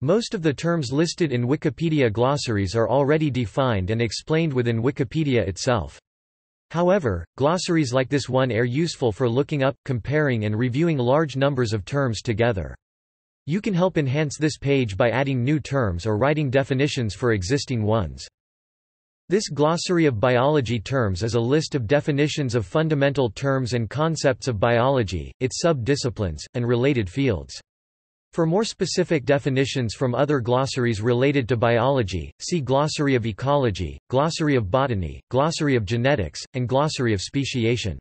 Most of the terms listed in Wikipedia glossaries are already defined and explained within Wikipedia itself. However, glossaries like this one are useful for looking up, comparing and reviewing large numbers of terms together. You can help enhance this page by adding new terms or writing definitions for existing ones. This glossary of biology terms is a list of definitions of fundamental terms and concepts of biology, its sub-disciplines, and related fields. For more specific definitions from other glossaries related to biology, see Glossary of Ecology, Glossary of Botany, Glossary of Genetics, and Glossary of Speciation.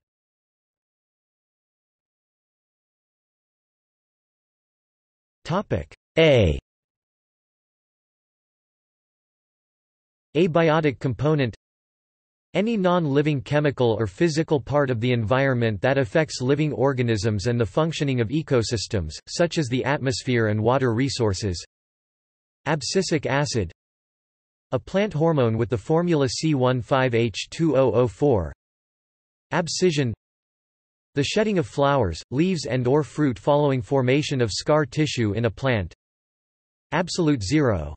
A Abiotic component any non-living chemical or physical part of the environment that affects living organisms and the functioning of ecosystems, such as the atmosphere and water resources. Abscisic acid. A plant hormone with the formula C15H2004 Abscission. The shedding of flowers, leaves and or fruit following formation of scar tissue in a plant. Absolute zero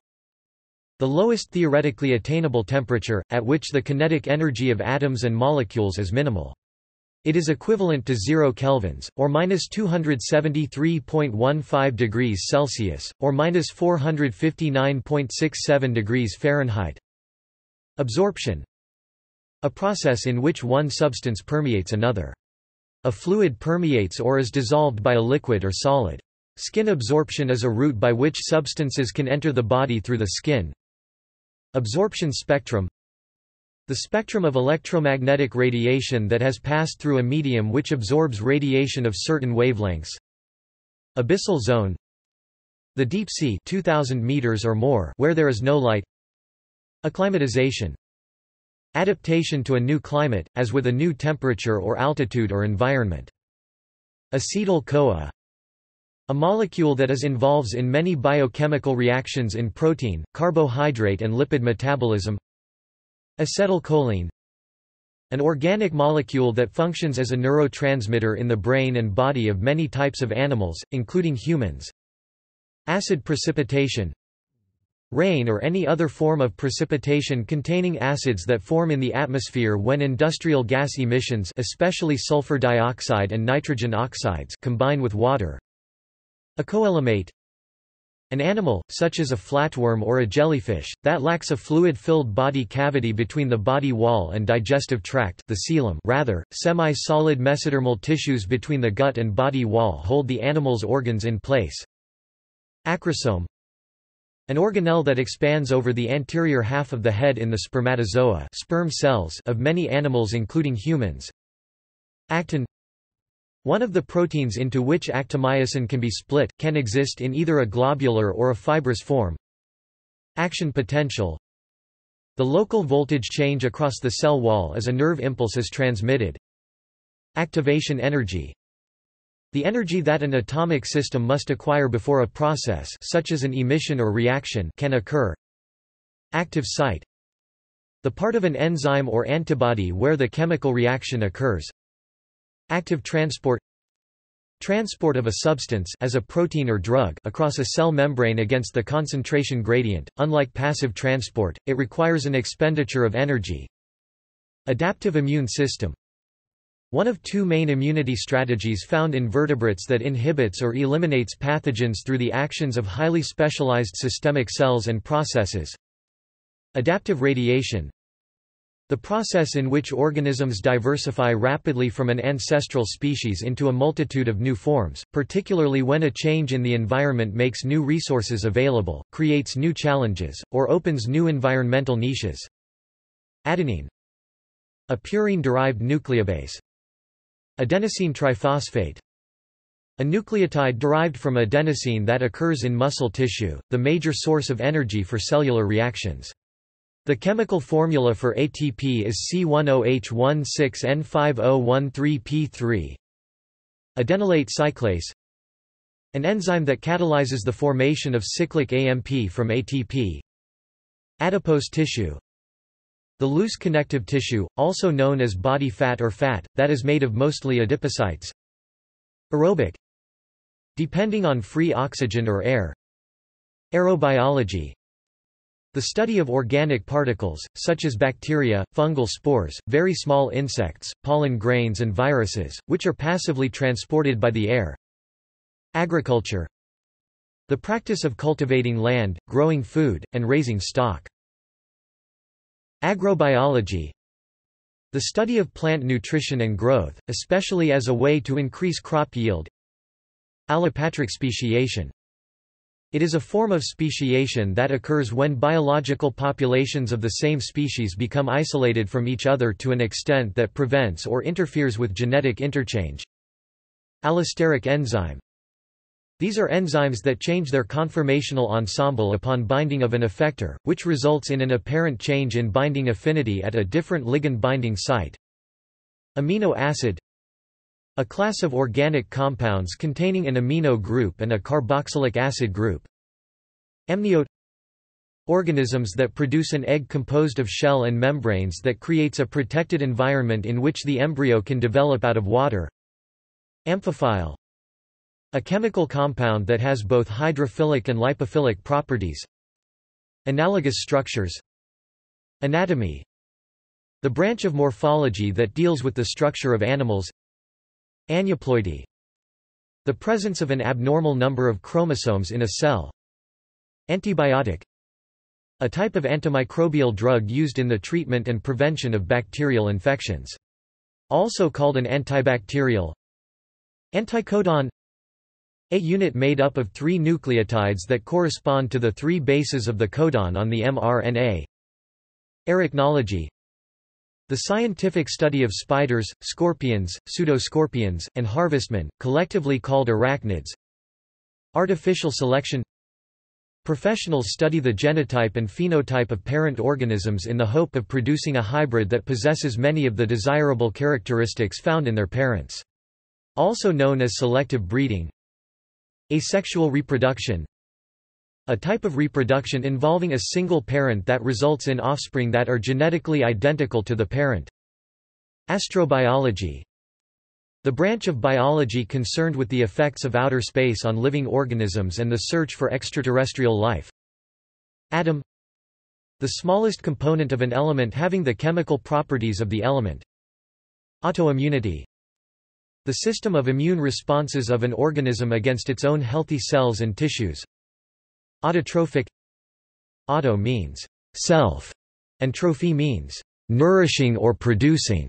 The lowest theoretically attainable temperature, at which the kinetic energy of atoms and molecules is minimal. It is equivalent to 0 kelvins, or minus 273.15 degrees Celsius, or minus 459.67 degrees Fahrenheit. Absorption A process in which one substance permeates another. A fluid permeates or is dissolved by a liquid or solid. Skin absorption is a route by which substances can enter the body through the skin. Absorption spectrum The spectrum of electromagnetic radiation that has passed through a medium which absorbs radiation of certain wavelengths. Abyssal zone The deep sea 2000 meters or more where there is no light. Acclimatization Adaptation to a new climate, as with a new temperature or altitude or environment. Acetyl-CoA a molecule that is involves in many biochemical reactions in protein, carbohydrate and lipid metabolism. Acetylcholine An organic molecule that functions as a neurotransmitter in the brain and body of many types of animals, including humans. Acid precipitation Rain or any other form of precipitation containing acids that form in the atmosphere when industrial gas emissions especially sulfur dioxide and nitrogen oxides combine with water. Acoelomate An animal, such as a flatworm or a jellyfish, that lacks a fluid-filled body cavity between the body wall and digestive tract the coelom rather, semi-solid mesodermal tissues between the gut and body wall hold the animal's organs in place. Acrosome an organelle that expands over the anterior half of the head in the spermatozoa sperm cells of many animals including humans. Actin One of the proteins into which actomyosin can be split, can exist in either a globular or a fibrous form. Action potential The local voltage change across the cell wall as a nerve impulse is transmitted. Activation energy the energy that an atomic system must acquire before a process such as an emission or reaction can occur. Active site The part of an enzyme or antibody where the chemical reaction occurs. Active transport Transport of a substance as a protein or drug across a cell membrane against the concentration gradient. Unlike passive transport, it requires an expenditure of energy. Adaptive immune system one of two main immunity strategies found in vertebrates that inhibits or eliminates pathogens through the actions of highly specialized systemic cells and processes. Adaptive radiation The process in which organisms diversify rapidly from an ancestral species into a multitude of new forms, particularly when a change in the environment makes new resources available, creates new challenges, or opens new environmental niches. Adenine A purine-derived nucleobase Adenosine triphosphate a nucleotide derived from adenosine that occurs in muscle tissue, the major source of energy for cellular reactions. The chemical formula for ATP is C10H16N5013P3. Adenylate cyclase An enzyme that catalyzes the formation of cyclic AMP from ATP. Adipose tissue the loose connective tissue, also known as body fat or fat, that is made of mostly adipocytes. Aerobic Depending on free oxygen or air. Aerobiology the study of organic particles, such as bacteria, fungal spores, very small insects, pollen grains and viruses, which are passively transported by the air. Agriculture The practice of cultivating land, growing food, and raising stock. Agrobiology The study of plant nutrition and growth, especially as a way to increase crop yield. Allopatric speciation it is a form of speciation that occurs when biological populations of the same species become isolated from each other to an extent that prevents or interferes with genetic interchange. Allosteric enzyme These are enzymes that change their conformational ensemble upon binding of an effector, which results in an apparent change in binding affinity at a different ligand binding site. Amino acid a class of organic compounds containing an amino group and a carboxylic acid group. Amniote Organisms that produce an egg composed of shell and membranes that creates a protected environment in which the embryo can develop out of water. Amphiphile A chemical compound that has both hydrophilic and lipophilic properties. Analogous structures Anatomy The branch of morphology that deals with the structure of animals Aneuploidy The presence of an abnormal number of chromosomes in a cell. Antibiotic A type of antimicrobial drug used in the treatment and prevention of bacterial infections. Also called an antibacterial. Anticodon a unit made up of three nucleotides that correspond to the three bases of the codon on the mRNA. Arachnology the scientific study of spiders, scorpions, pseudoscorpions, and harvestmen, collectively called arachnids. Artificial selection Professionals study the genotype and phenotype of parent organisms in the hope of producing a hybrid that possesses many of the desirable characteristics found in their parents. Also known as selective breeding. Asexual reproduction a type of reproduction involving a single parent that results in offspring that are genetically identical to the parent. Astrobiology the branch of biology concerned with the effects of outer space on living organisms and the search for extraterrestrial life. Atom the smallest component of an element having the chemical properties of the element. Autoimmunity the system of immune responses of an organism against its own healthy cells and tissues. Autotrophic Auto means self, and trophy means nourishing or producing.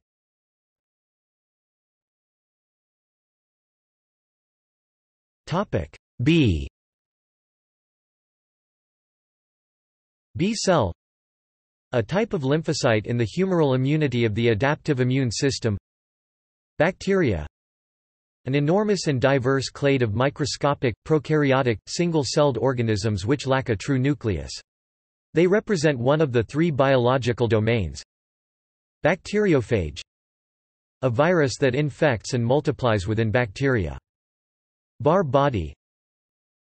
Topic B B cell a type of lymphocyte in the humoral immunity of the adaptive immune system Bacteria an enormous and diverse clade of microscopic, prokaryotic, single-celled organisms which lack a true nucleus. They represent one of the three biological domains. Bacteriophage A virus that infects and multiplies within bacteria. Barr body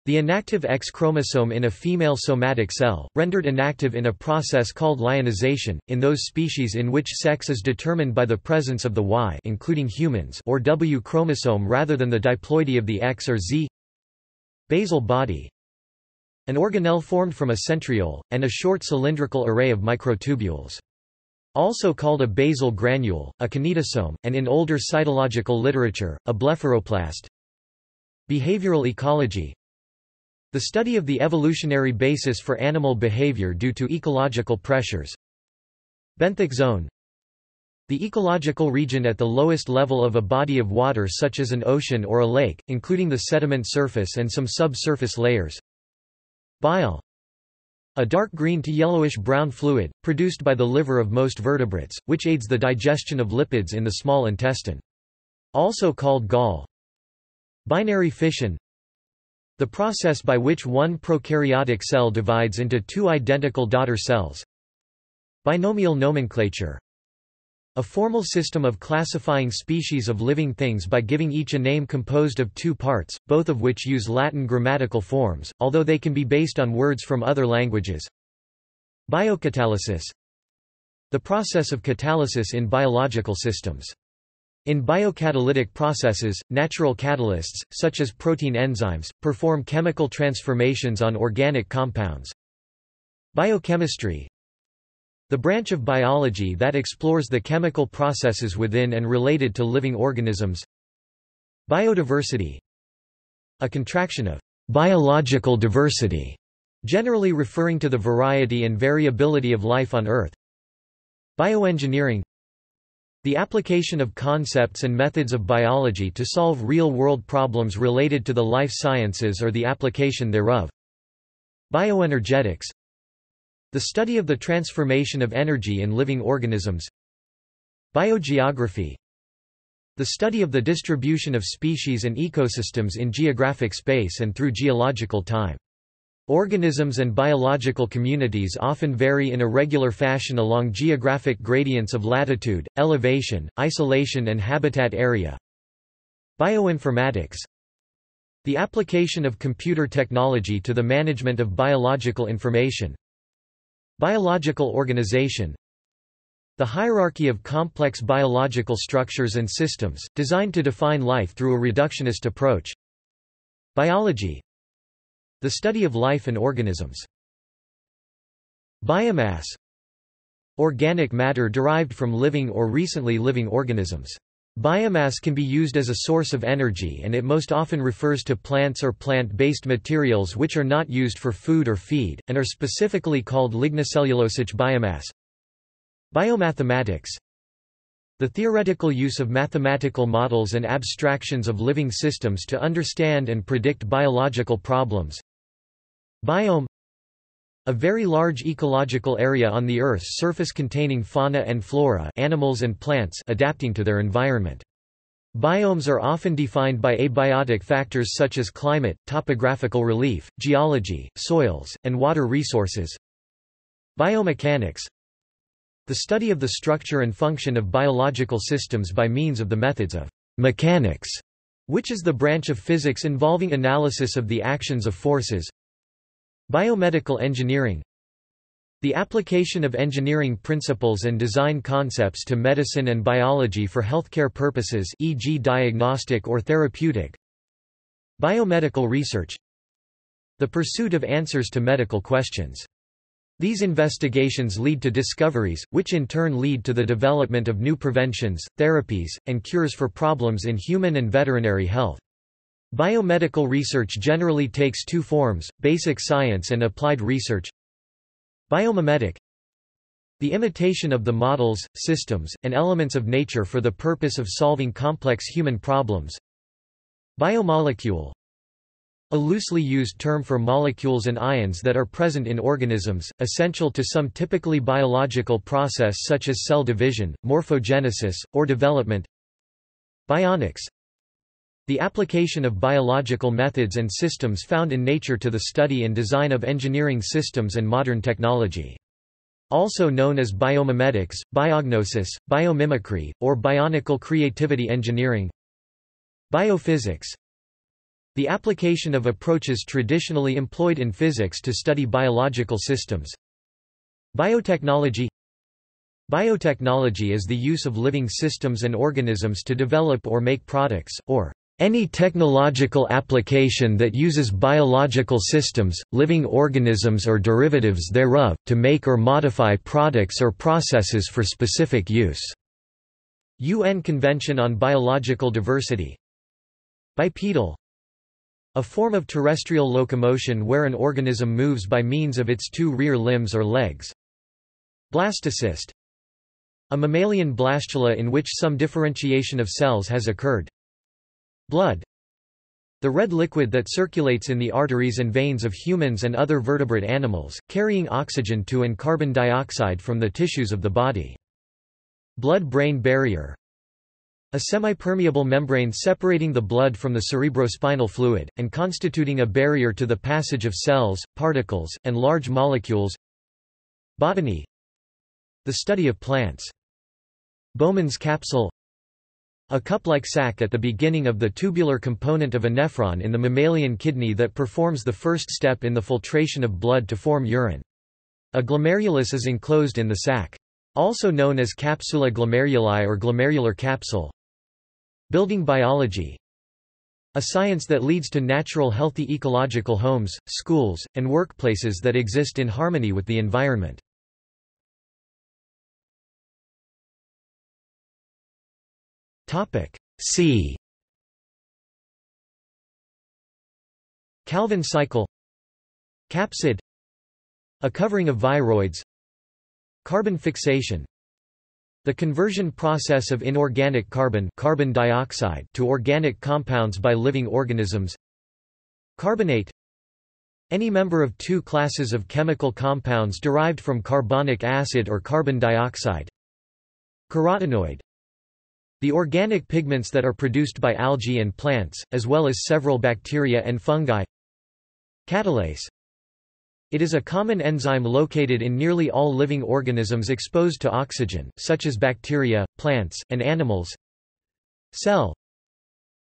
the inactive X chromosome in a female somatic cell, rendered inactive in a process called lyonization, in those species in which sex is determined by the presence of the Y including humans or W chromosome rather than the diploidy of the X or Z Basal body An organelle formed from a centriole, and a short cylindrical array of microtubules. Also called a basal granule, a kinetosome, and in older cytological literature, a blepharoplast. Behavioral ecology the study of the evolutionary basis for animal behavior due to ecological pressures. Benthic zone The ecological region at the lowest level of a body of water such as an ocean or a lake, including the sediment surface and some subsurface layers. Bile a dark green to yellowish-brown fluid, produced by the liver of most vertebrates, which aids the digestion of lipids in the small intestine. Also called gall. Binary fission the process by which one prokaryotic cell divides into two identical daughter cells. Binomial nomenclature a formal system of classifying species of living things by giving each a name composed of two parts, both of which use Latin grammatical forms, although they can be based on words from other languages. Biocatalysis The process of catalysis in biological systems. In biocatalytic processes, natural catalysts, such as protein enzymes, perform chemical transformations on organic compounds. Biochemistry The branch of biology that explores the chemical processes within and related to living organisms. Biodiversity A contraction of biological diversity, generally referring to the variety and variability of life on Earth. Bioengineering The application of concepts and methods of biology to solve real-world problems related to the life sciences or the application thereof. Bioenergetics The study of the transformation of energy in living organisms. Biogeography the study of the distribution of species and ecosystems in geographic space and through geological time. Organisms and biological communities often vary in a regular fashion along geographic gradients of latitude, elevation, isolation and habitat area. Bioinformatics The application of computer technology to the management of biological information. Biological organization the hierarchy of complex biological structures and systems, designed to define life through a reductionist approach. Biology The study of life and organisms. Biomass Organic matter derived from living or recently living organisms. Biomass can be used as a source of energy and it most often refers to plants or plant-based materials which are not used for food or feed, and are specifically called lignocellulosic biomass. Biomathematics The theoretical use of mathematical models and abstractions of living systems to understand and predict biological problems. Biome a very large ecological area on the Earth's surface containing fauna and flora animals and plants adapting to their environment. Biomes are often defined by abiotic factors such as climate, topographical relief, geology, soils, and water resources. Biomechanics the study of the structure and function of biological systems by means of the methods of mechanics, which is the branch of physics involving analysis of the actions of forces. Biomedical engineering The application of engineering principles and design concepts to medicine and biology for healthcare purposes e.g. diagnostic or therapeutic. Biomedical research The pursuit of answers to medical questions. These investigations lead to discoveries, which in turn lead to the development of new preventions, therapies, and cures for problems in human and veterinary health. Biomedical research generally takes two forms, basic science and applied research. Biomimetic The imitation of the models, systems, and elements of nature for the purpose of solving complex human problems. Biomolecule a loosely used term for molecules and ions that are present in organisms, essential to some typically biological process such as cell division, morphogenesis, or development. Bionics The application of biological methods and systems found in nature to the study and design of engineering systems and modern technology. Also known as biomimetics, biognosis, biomimicry, or bionical creativity engineering. Biophysics the application of approaches traditionally employed in physics to study biological systems. Biotechnology Biotechnology is the use of living systems and organisms to develop or make products, or any technological application that uses biological systems, living organisms or derivatives thereof, to make or modify products or processes for specific use. UN Convention on Biological Diversity Bipedal a form of terrestrial locomotion where an organism moves by means of its two rear limbs or legs. Blastocyst A mammalian blastula in which some differentiation of cells has occurred. Blood The red liquid that circulates in the arteries and veins of humans and other vertebrate animals, carrying oxygen to and carbon dioxide from the tissues of the body. Blood-brain barrier a semi-permeable membrane separating the blood from the cerebrospinal fluid, and constituting a barrier to the passage of cells, particles, and large molecules. Botany The study of plants. Bowman's capsule A cup-like sac at the beginning of the tubular component of a nephron in the mammalian kidney that performs the first step in the filtration of blood to form urine. A glomerulus is enclosed in the sac. Also known as capsula glomeruli or glomerular capsule. Building biology a science that leads to natural healthy ecological homes, schools, and workplaces that exist in harmony with the environment. C. Calvin cycle. Capsid. A covering of viroids. Carbon fixation. The conversion process of inorganic carbon, carbon dioxide to organic compounds by living organisms. Carbonate. Any member of two classes of chemical compounds derived from carbonic acid or carbon dioxide. Carotenoid The organic pigments that are produced by algae and plants, as well as several bacteria and fungi. Catalase. It is a common enzyme located in nearly all living organisms exposed to oxygen, such as bacteria, plants, and animals. Cell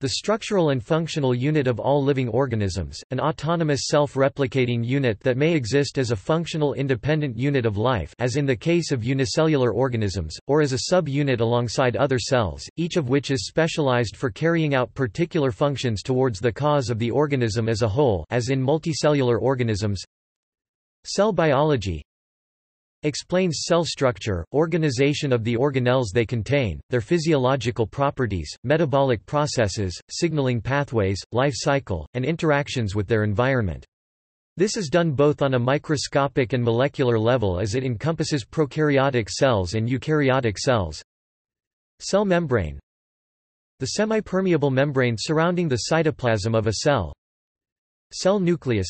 the structural and functional unit of all living organisms, an autonomous self-replicating unit that may exist as a functional independent unit of life as in the case of unicellular organisms, or as a sub-unit alongside other cells, each of which is specialized for carrying out particular functions towards the cause of the organism as a whole as in multicellular organisms. Cell biology explains cell structure, organization of the organelles they contain, their physiological properties, metabolic processes, signaling pathways, life cycle, and interactions with their environment. This is done both on a microscopic and molecular level as it encompasses prokaryotic cells and eukaryotic cells. Cell membrane The semipermeable membrane surrounding the cytoplasm of a cell. Cell nucleus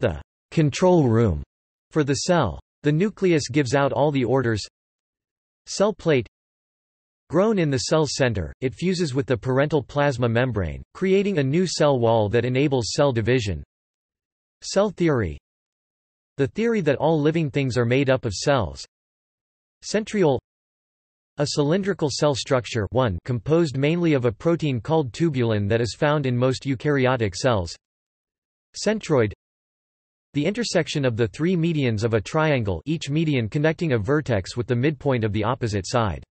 The control room for the cell. The nucleus gives out all the orders. Cell plate Grown in the cell's center, it fuses with the parental plasma membrane, creating a new cell wall that enables cell division. Cell theory The theory that all living things are made up of cells. Centriole A cylindrical cell structure one composed mainly of a protein called tubulin that is found in most eukaryotic cells. Centroid the intersection of the three medians of a triangle each median connecting a vertex with the midpoint of the opposite side.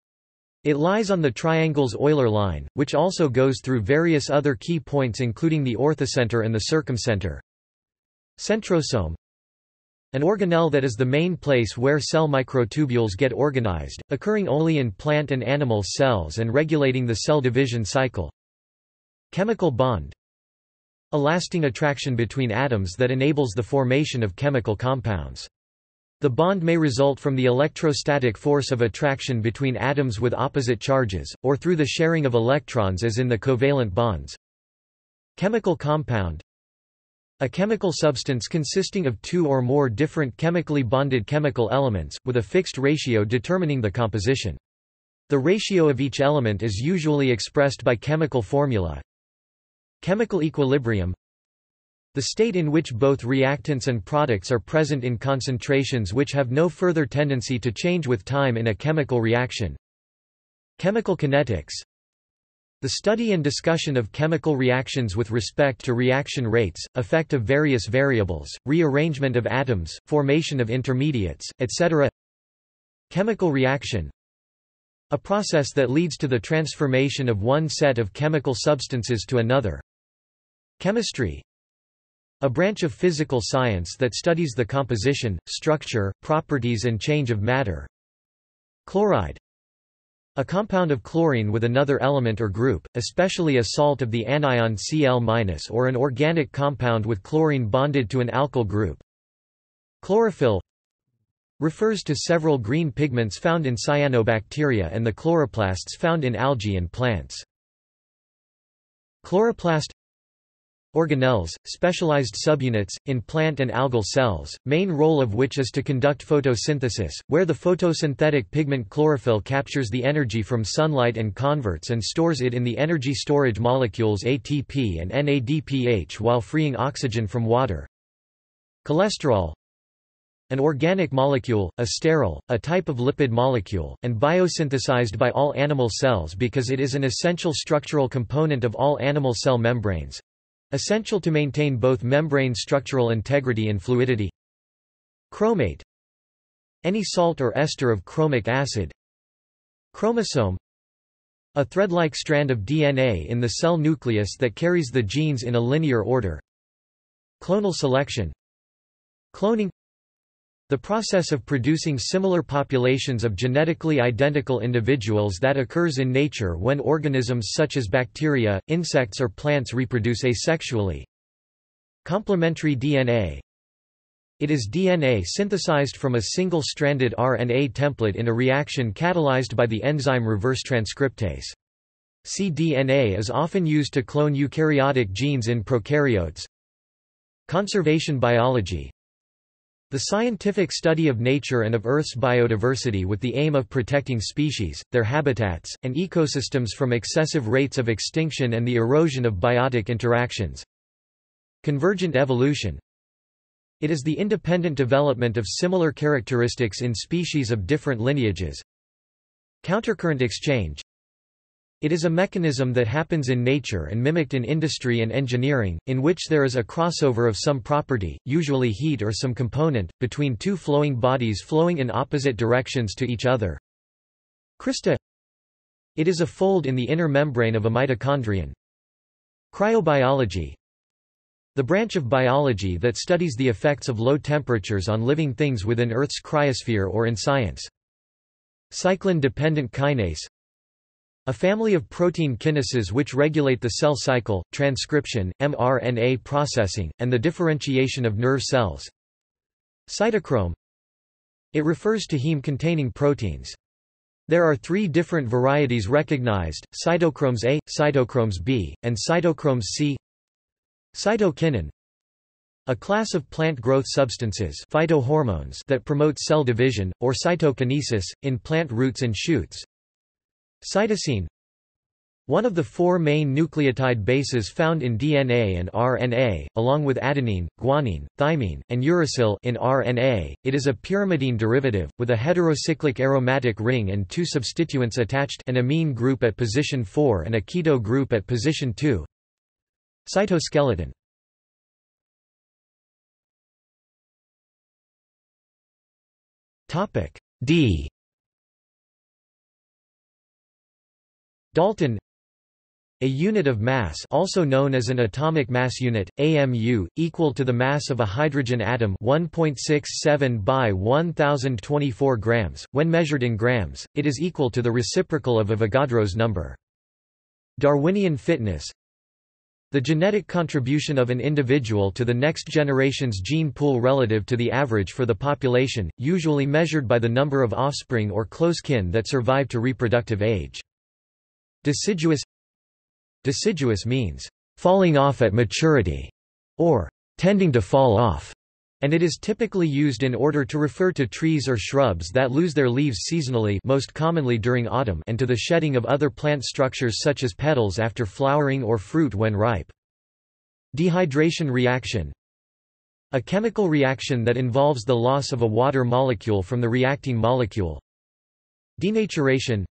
It lies on the triangle's Euler line, which also goes through various other key points including the orthocenter and the circumcenter. Centrosome An organelle that is the main place where cell microtubules get organized, occurring only in plant and animal cells and regulating the cell division cycle. Chemical bond a lasting attraction between atoms that enables the formation of chemical compounds. The bond may result from the electrostatic force of attraction between atoms with opposite charges, or through the sharing of electrons as in the covalent bonds. Chemical compound A chemical substance consisting of two or more different chemically bonded chemical elements, with a fixed ratio determining the composition. The ratio of each element is usually expressed by chemical formula Chemical equilibrium The state in which both reactants and products are present in concentrations which have no further tendency to change with time in a chemical reaction. Chemical kinetics the study and discussion of chemical reactions with respect to reaction rates, effect of various variables, rearrangement of atoms, formation of intermediates, etc. Chemical reaction A process that leads to the transformation of one set of chemical substances to another. Chemistry a branch of physical science that studies the composition, structure, properties and change of matter. Chloride a compound of chlorine with another element or group, especially a salt of the anion Cl- or an organic compound with chlorine bonded to an alkyl group. Chlorophyll refers to several green pigments found in cyanobacteria and the chloroplasts found in algae and plants. Chloroplast Organelles, specialized subunits, in plant and algal cells, main role of which is to conduct photosynthesis, where the photosynthetic pigment chlorophyll captures the energy from sunlight and converts and stores it in the energy storage molecules ATP and NADPH while freeing oxygen from water. Cholesterol an organic molecule, a sterol, a type of lipid molecule, and biosynthesized by all animal cells because it is an essential structural component of all animal cell membranes. Essential to maintain both membrane structural integrity and fluidity. Chromate Any salt or ester of chromic acid. Chromosome A thread-like strand of DNA in the cell nucleus that carries the genes in a linear order. Clonal selection Cloning the process of producing similar populations of genetically identical individuals that occurs in nature when organisms such as bacteria, insects or plants reproduce asexually. Complementary DNA It is DNA synthesized from a single-stranded RNA template in a reaction catalyzed by the enzyme reverse transcriptase. cDNA is often used to clone eukaryotic genes in prokaryotes. Conservation biology the scientific study of nature and of Earth's biodiversity with the aim of protecting species, their habitats, and ecosystems from excessive rates of extinction and the erosion of biotic interactions. Convergent evolution It is the independent development of similar characteristics in species of different lineages. Countercurrent exchange it is a mechanism that happens in nature and mimicked in industry and engineering, in which there is a crossover of some property, usually heat or some component, between two flowing bodies flowing in opposite directions to each other. Crista It is a fold in the inner membrane of a mitochondrion. Cryobiology The branch of biology that studies the effects of low temperatures on living things within Earth's cryosphere or in science. Cyclin-dependent kinase a family of protein kinases which regulate the cell cycle, transcription, mRNA processing, and the differentiation of nerve cells. Cytochrome It refers to heme-containing proteins. There are three different varieties recognized, cytochromes A, cytochromes B, and cytochromes C. Cytokinin a class of plant growth substances phytohormones that promote cell division, or cytokinesis, in plant roots and shoots. Cytosine One of the four main nucleotide bases found in DNA and RNA, along with adenine, guanine, thymine, and uracil in RNA, it is a pyrimidine derivative, with a heterocyclic aromatic ring and two substituents attached an amine group at position 4 and a keto group at position 2. Cytoskeleton. D Dalton a unit of mass also known as an atomic mass unit, AMU, equal to the mass of a hydrogen atom 1.67 by 1024 grams. When measured in grams, it is equal to the reciprocal of Avogadro's number. Darwinian fitness The genetic contribution of an individual to the next generation's gene pool relative to the average for the population, usually measured by the number of offspring or close kin that survive to reproductive age. Deciduous Deciduous means, falling off at maturity, or tending to fall off, and it is typically used in order to refer to trees or shrubs that lose their leaves seasonally most commonly during autumn and to the shedding of other plant structures such as petals after flowering or fruit when ripe. Dehydration reaction A chemical reaction that involves the loss of a water molecule from the reacting molecule. Denaturation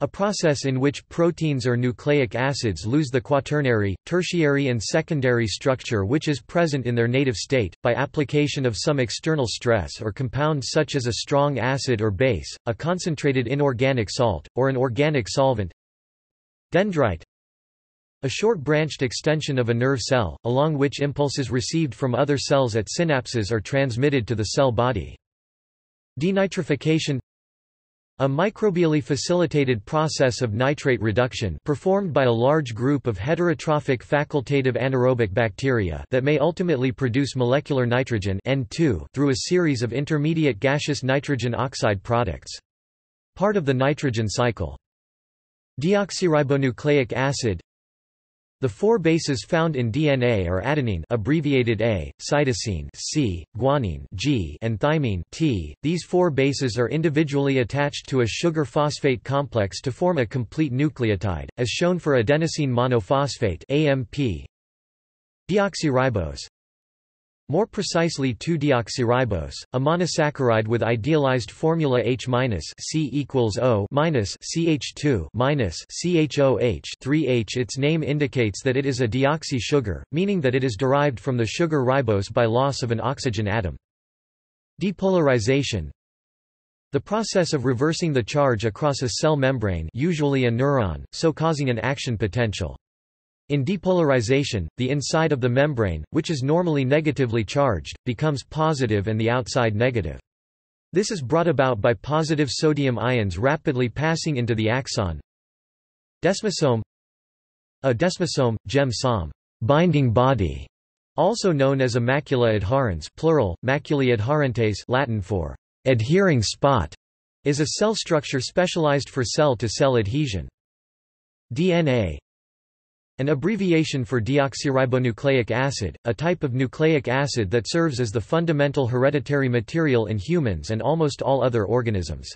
a process in which proteins or nucleic acids lose the quaternary, tertiary and secondary structure which is present in their native state, by application of some external stress or compound such as a strong acid or base, a concentrated inorganic salt, or an organic solvent. Dendrite a short branched extension of a nerve cell, along which impulses received from other cells at synapses are transmitted to the cell body. Denitrification a microbially facilitated process of nitrate reduction performed by a large group of heterotrophic facultative anaerobic bacteria that may ultimately produce molecular nitrogen N2 through a series of intermediate gaseous nitrogen oxide products. Part of the nitrogen cycle. Deoxyribonucleic acid the four bases found in DNA are adenine abbreviated A, cytosine C, guanine G, and thymine T. These four bases are individually attached to a sugar phosphate complex to form a complete nucleotide, as shown for adenosine monophosphate AMP. Deoxyribose more precisely 2-deoxyribose, a monosaccharide with idealized formula H C equals O CH2 CHOH 3H. Its name indicates that it is a deoxy sugar, meaning that it is derived from the sugar ribose by loss of an oxygen atom. Depolarization The process of reversing the charge across a cell membrane usually a neuron, so causing an action potential. In depolarization, the inside of the membrane, which is normally negatively charged, becomes positive and the outside negative. This is brought about by positive sodium ions rapidly passing into the axon. Desmosome A desmosome, gem som, binding body, also known as a macula adherens plural, maculae adherentes Latin for adhering spot, is a cell structure specialized for cell-to-cell -cell adhesion. DNA an abbreviation for deoxyribonucleic acid, a type of nucleic acid that serves as the fundamental hereditary material in humans and almost all other organisms.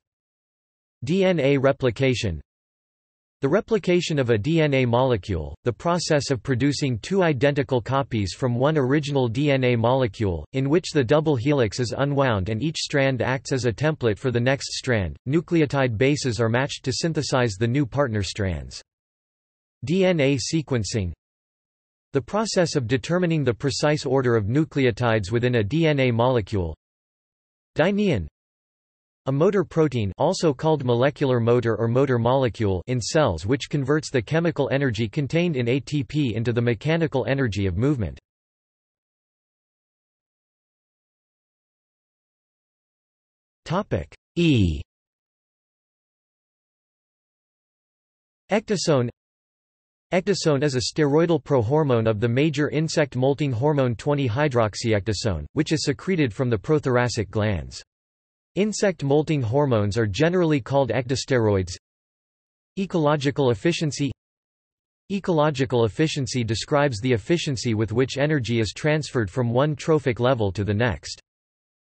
DNA replication The replication of a DNA molecule, the process of producing two identical copies from one original DNA molecule, in which the double helix is unwound and each strand acts as a template for the next strand. Nucleotide bases are matched to synthesize the new partner strands. DNA sequencing. The process of determining the precise order of nucleotides within a DNA molecule. Dynein. A motor protein also called molecular motor or motor molecule in cells which converts the chemical energy contained in ATP into the mechanical energy of movement. E. Ecdysone Ecdysone is a steroidal prohormone of the major insect molting hormone 20-hydroxyecdysone, which is secreted from the prothoracic glands. Insect molting hormones are generally called ecdysteroids. Ecological efficiency Ecological efficiency describes the efficiency with which energy is transferred from one trophic level to the next.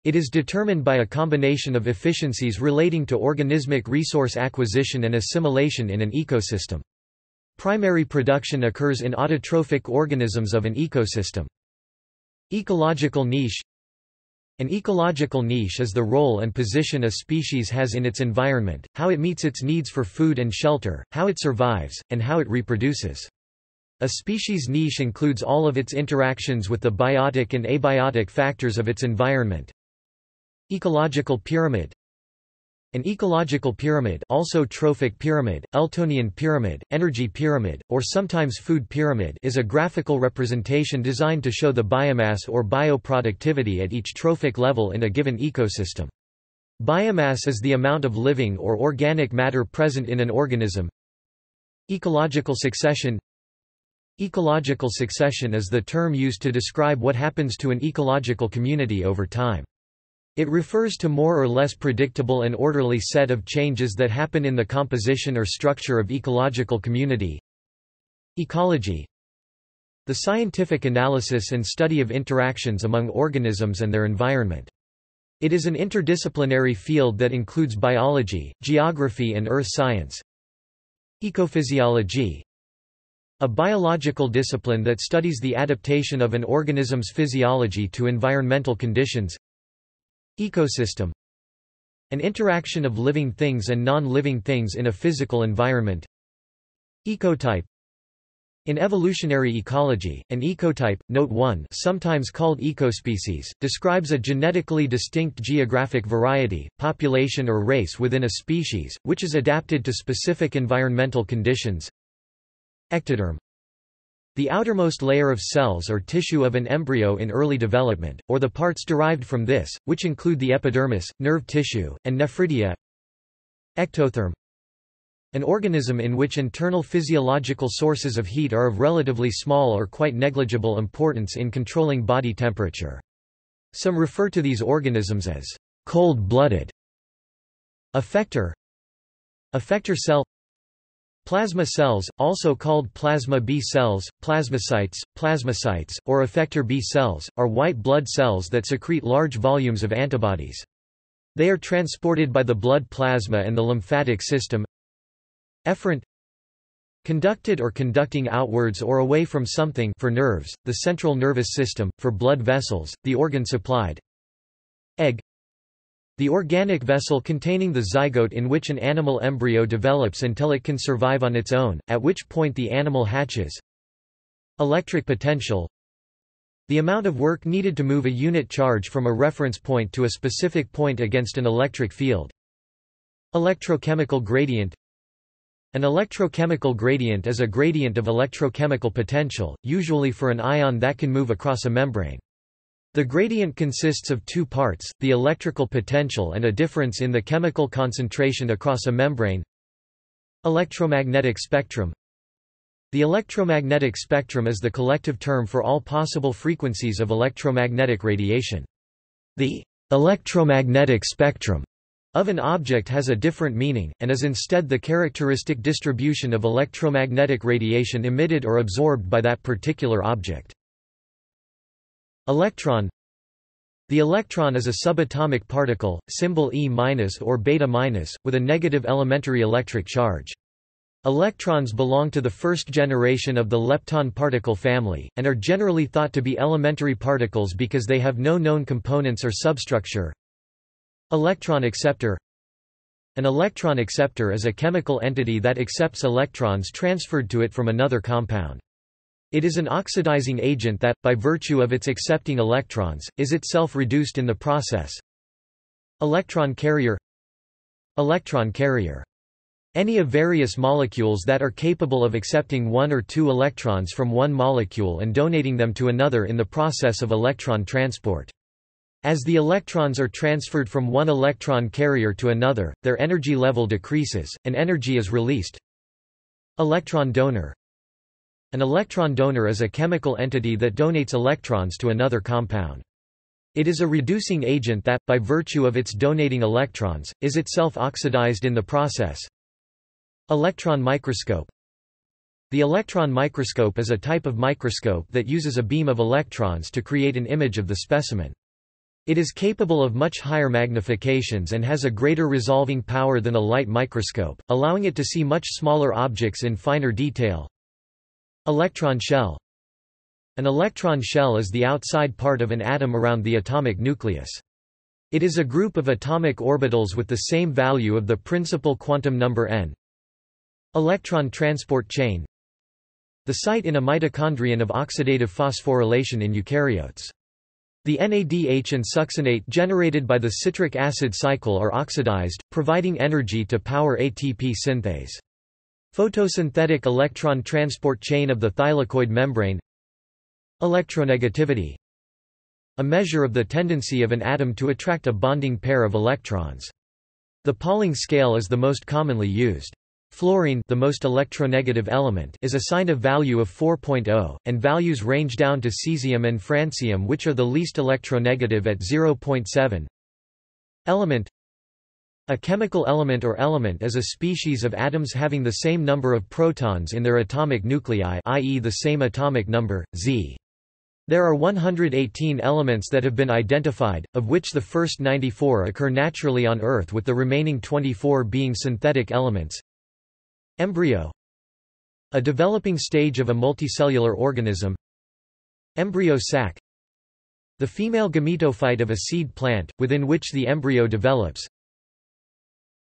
It is determined by a combination of efficiencies relating to organismic resource acquisition and assimilation in an ecosystem. Primary production occurs in autotrophic organisms of an ecosystem. Ecological niche An ecological niche is the role and position a species has in its environment, how it meets its needs for food and shelter, how it survives, and how it reproduces. A species niche includes all of its interactions with the biotic and abiotic factors of its environment. Ecological pyramid an ecological pyramid also trophic pyramid, Eltonian pyramid, energy pyramid, or sometimes food pyramid is a graphical representation designed to show the biomass or bioproductivity at each trophic level in a given ecosystem. Biomass is the amount of living or organic matter present in an organism. Ecological succession Ecological succession is the term used to describe what happens to an ecological community over time. It refers to more or less predictable and orderly set of changes that happen in the composition or structure of ecological community. Ecology The scientific analysis and study of interactions among organisms and their environment. It is an interdisciplinary field that includes biology, geography and earth science. Ecophysiology a biological discipline that studies the adaptation of an organism's physiology to environmental conditions Ecosystem An interaction of living things and non-living things in a physical environment Ecotype in evolutionary ecology, an ecotype, note 1 sometimes called ecospecies, describes a genetically distinct geographic variety, population or race within a species, which is adapted to specific environmental conditions. Ectoderm the outermost layer of cells or tissue of an embryo in early development, or the parts derived from this, which include the epidermis, nerve tissue, and nephridia. Ectotherm An organism in which internal physiological sources of heat are of relatively small or quite negligible importance in controlling body temperature. Some refer to these organisms as cold-blooded. Effector Effector cell Plasma cells, also called plasma B cells, plasmacytes, plasmocytes, or effector B cells, are white blood cells that secrete large volumes of antibodies. They are transported by the blood plasma and the lymphatic system. Efferent Conducted or conducting outwards or away from something for nerves, the central nervous system, for blood vessels, the organ supplied. The organic vessel containing the zygote in which an animal embryo develops until it can survive on its own, at which point the animal hatches. Electric potential The amount of work needed to move a unit charge from a reference point to a specific point against an electric field. Electrochemical gradient An electrochemical gradient is a gradient of electrochemical potential, usually for an ion that can move across a membrane. The gradient consists of two parts, the electrical potential and a difference in the chemical concentration across a membrane. Electromagnetic spectrum The electromagnetic spectrum is the collective term for all possible frequencies of electromagnetic radiation. The electromagnetic spectrum of an object has a different meaning, and is instead the characteristic distribution of electromagnetic radiation emitted or absorbed by that particular object. Electron The electron is a subatomic particle, symbol E- or beta-, with a negative elementary electric charge. Electrons belong to the first generation of the lepton particle family, and are generally thought to be elementary particles because they have no known components or substructure. Electron acceptor An electron acceptor is a chemical entity that accepts electrons transferred to it from another compound. It is an oxidizing agent that, by virtue of its accepting electrons, is itself reduced in the process. Electron carrier Electron carrier. Any of various molecules that are capable of accepting one or two electrons from one molecule and donating them to another in the process of electron transport. As the electrons are transferred from one electron carrier to another, their energy level decreases, and energy is released. Electron donor An electron donor is a chemical entity that donates electrons to another compound. It is a reducing agent that, by virtue of its donating electrons, is itself oxidized in the process. Electron microscope The electron microscope is a type of microscope that uses a beam of electrons to create an image of the specimen. It is capable of much higher magnifications and has a greater resolving power than a light microscope, allowing it to see much smaller objects in finer detail. Electron shell An electron shell is the outside part of an atom around the atomic nucleus. It is a group of atomic orbitals with the same value of the principal quantum number n. Electron transport chain The site in a mitochondrion of oxidative phosphorylation in eukaryotes. The NADH and succinate generated by the citric acid cycle are oxidized, providing energy to power ATP synthase. Photosynthetic electron transport chain of the thylakoid membrane Electronegativity A measure of the tendency of an atom to attract a bonding pair of electrons. The Pauling scale is the most commonly used. Fluorine the most electronegative element is assigned a value of 4.0, and values range down to cesium and francium which are the least electronegative at 0.7. Element A chemical element or element is a species of atoms having the same number of protons in their atomic nuclei i.e. the same atomic number, Z. There are 118 elements that have been identified, of which the first 94 occur naturally on Earth with the remaining 24 being synthetic elements. Embryo A developing stage of a multicellular organism Embryo sac The female gametophyte of a seed plant, within which the embryo develops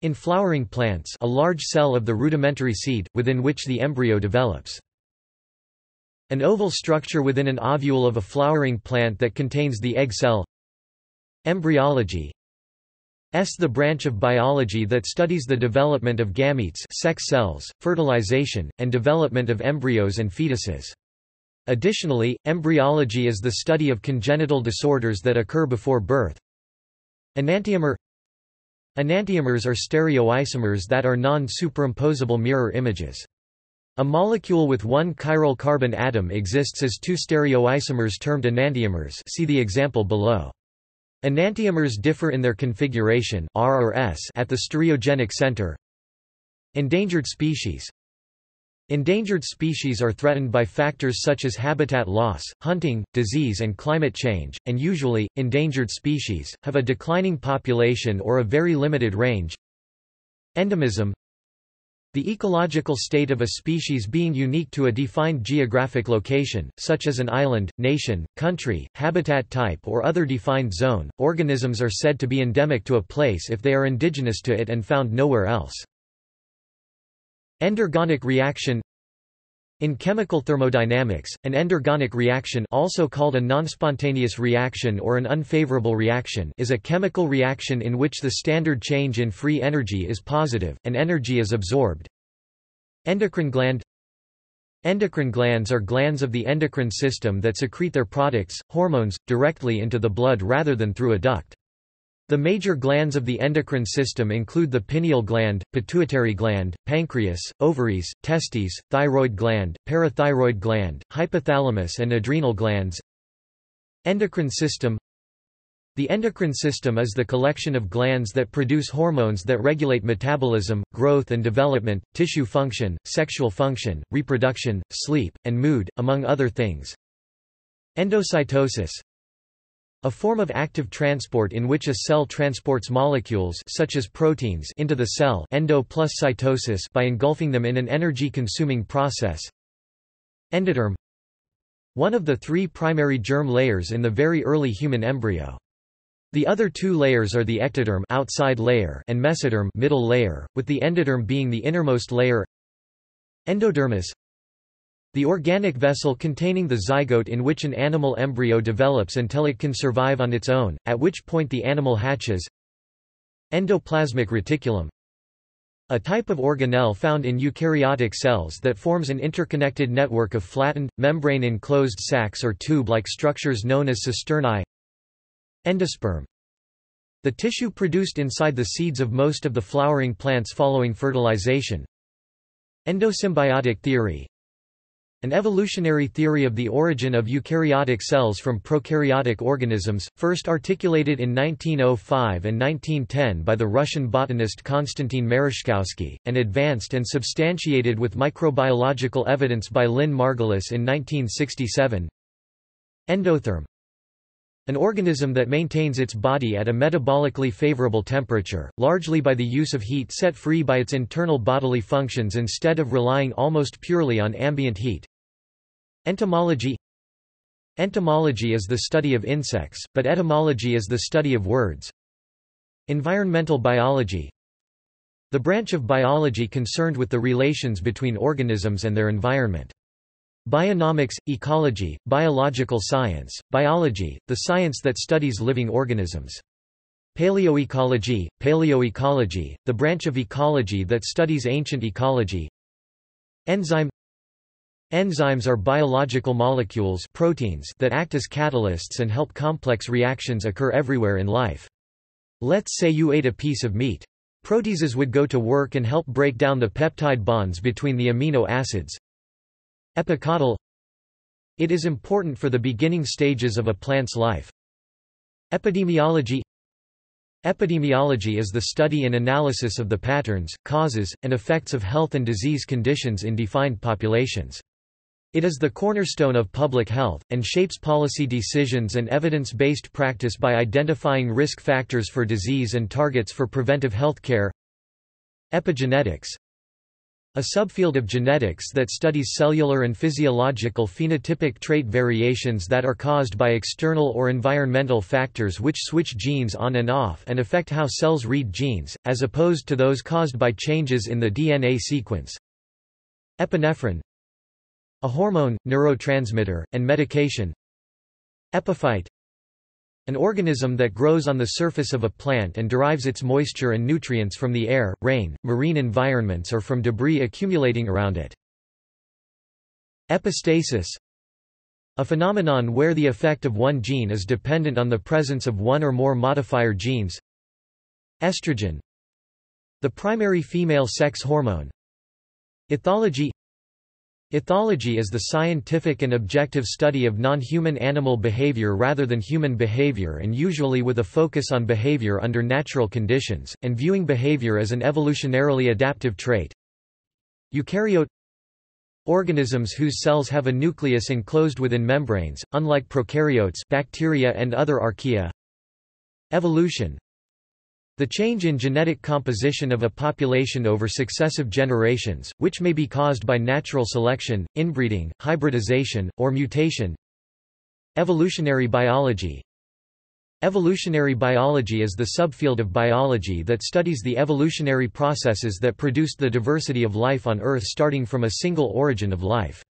In flowering plants a large cell of the rudimentary seed, within which the embryo develops. An oval structure within an ovule of a flowering plant that contains the egg cell Embryology S the branch of biology that studies the development of gametes sex cells, fertilization, and development of embryos and fetuses. Additionally, embryology is the study of congenital disorders that occur before birth. Enantiomer Enantiomers are stereoisomers that are non-superimposable mirror images. A molecule with one chiral carbon atom exists as two stereoisomers termed enantiomers see the example below. Enantiomers differ in their configuration R or S at the stereogenic center. Endangered species Endangered species are threatened by factors such as habitat loss, hunting, disease and climate change, and usually, endangered species, have a declining population or a very limited range. Endemism the ecological state of a species being unique to a defined geographic location, such as an island, nation, country, habitat type or other defined zone, organisms are said to be endemic to a place if they are indigenous to it and found nowhere else. Endergonic reaction In chemical thermodynamics, an endergonic reaction also called a non-spontaneous reaction or an unfavorable reaction is a chemical reaction in which the standard change in free energy is positive, and energy is absorbed. Endocrine gland Endocrine glands are glands of the endocrine system that secrete their products, hormones, directly into the blood rather than through a duct. The major glands of the endocrine system include the pineal gland, pituitary gland, pancreas, ovaries, testes, thyroid gland, parathyroid gland, hypothalamus and adrenal glands. Endocrine system The endocrine system is the collection of glands that produce hormones that regulate metabolism, growth and development, tissue function, sexual function, reproduction, sleep, and mood, among other things. Endocytosis a form of active transport in which a cell transports molecules such as proteins into the cell endo plus cytosis by engulfing them in an energy-consuming process. Endoderm One of the three primary germ layers in the very early human embryo. The other two layers are the ectoderm outside layer and mesoderm middle layer, with the endoderm being the innermost layer. Endodermis the organic vessel containing the zygote in which an animal embryo develops until it can survive on its own, at which point the animal hatches. Endoplasmic reticulum a type of organelle found in eukaryotic cells that forms an interconnected network of flattened, membrane-enclosed sacs or tube-like structures known as cisternae. Endosperm the tissue produced inside the seeds of most of the flowering plants following fertilization. Endosymbiotic theory an evolutionary theory of the origin of eukaryotic cells from prokaryotic organisms, first articulated in 1905 and 1910 by the Russian botanist Konstantin Merezhkovsky, and advanced and substantiated with microbiological evidence by Lynn Margulis in 1967. Endotherm an organism that maintains its body at a metabolically favorable temperature, largely by the use of heat set free by its internal bodily functions instead of relying almost purely on ambient heat. Entomology Entomology is the study of insects, but etymology is the study of words. Environmental biology The branch of biology concerned with the relations between organisms and their environment. Bionomics, ecology, biological science, biology, the science that studies living organisms. Paleoecology, paleoecology, the branch of ecology that studies ancient ecology. Enzyme Enzymes are biological molecules proteins that act as catalysts and help complex reactions occur everywhere in life. Let's say you ate a piece of meat. Proteases would go to work and help break down the peptide bonds between the amino acids. Epicotyl It is important for the beginning stages of a plant's life. Epidemiology Epidemiology is the study and analysis of the patterns, causes, and effects of health and disease conditions in defined populations. It is the cornerstone of public health, and shapes policy decisions and evidence-based practice by identifying risk factors for disease and targets for preventive health care. Epigenetics A subfield of genetics that studies cellular and physiological phenotypic trait variations that are caused by external or environmental factors which switch genes on and off and affect how cells read genes, as opposed to those caused by changes in the DNA sequence. Epinephrine a hormone, neurotransmitter, and medication Epiphyte An organism that grows on the surface of a plant and derives its moisture and nutrients from the air, rain, marine environments or from debris accumulating around it. Epistasis a phenomenon where the effect of one gene is dependent on the presence of one or more modifier genes. Estrogen The primary female sex hormone. Ethology Ethology is the scientific and objective study of non-human animal behavior rather than human behavior and usually with a focus on behavior under natural conditions, and viewing behavior as an evolutionarily adaptive trait. Eukaryote Organisms whose cells have a nucleus enclosed within membranes, unlike prokaryotes bacteria and other archaea. Evolution the change in genetic composition of a population over successive generations, which may be caused by natural selection, inbreeding, hybridization, or mutation. Evolutionary biology Evolutionary biology is the subfield of biology that studies the evolutionary processes that produced the diversity of life on Earth starting from a single origin of life.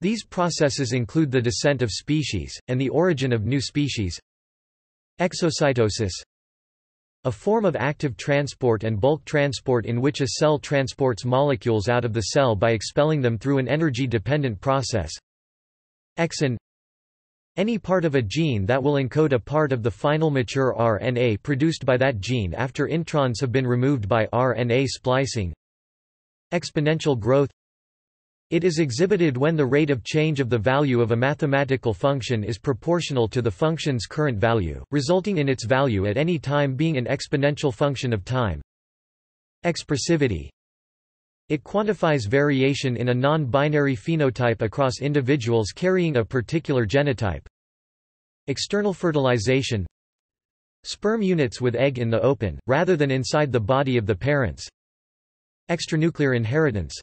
These processes include the descent of species, and the origin of new species. Exocytosis a form of active transport and bulk transport in which a cell transports molecules out of the cell by expelling them through an energy-dependent process. Exon any part of a gene that will encode a part of the final mature RNA produced by that gene after introns have been removed by RNA splicing. Exponential growth it is exhibited when the rate of change of the value of a mathematical function is proportional to the function's current value, resulting in its value at any time being an exponential function of time. Expressivity It quantifies variation in a non-binary phenotype across individuals carrying a particular genotype. External fertilization Sperm units with egg in the open, rather than inside the body of the parents. Extranuclear inheritance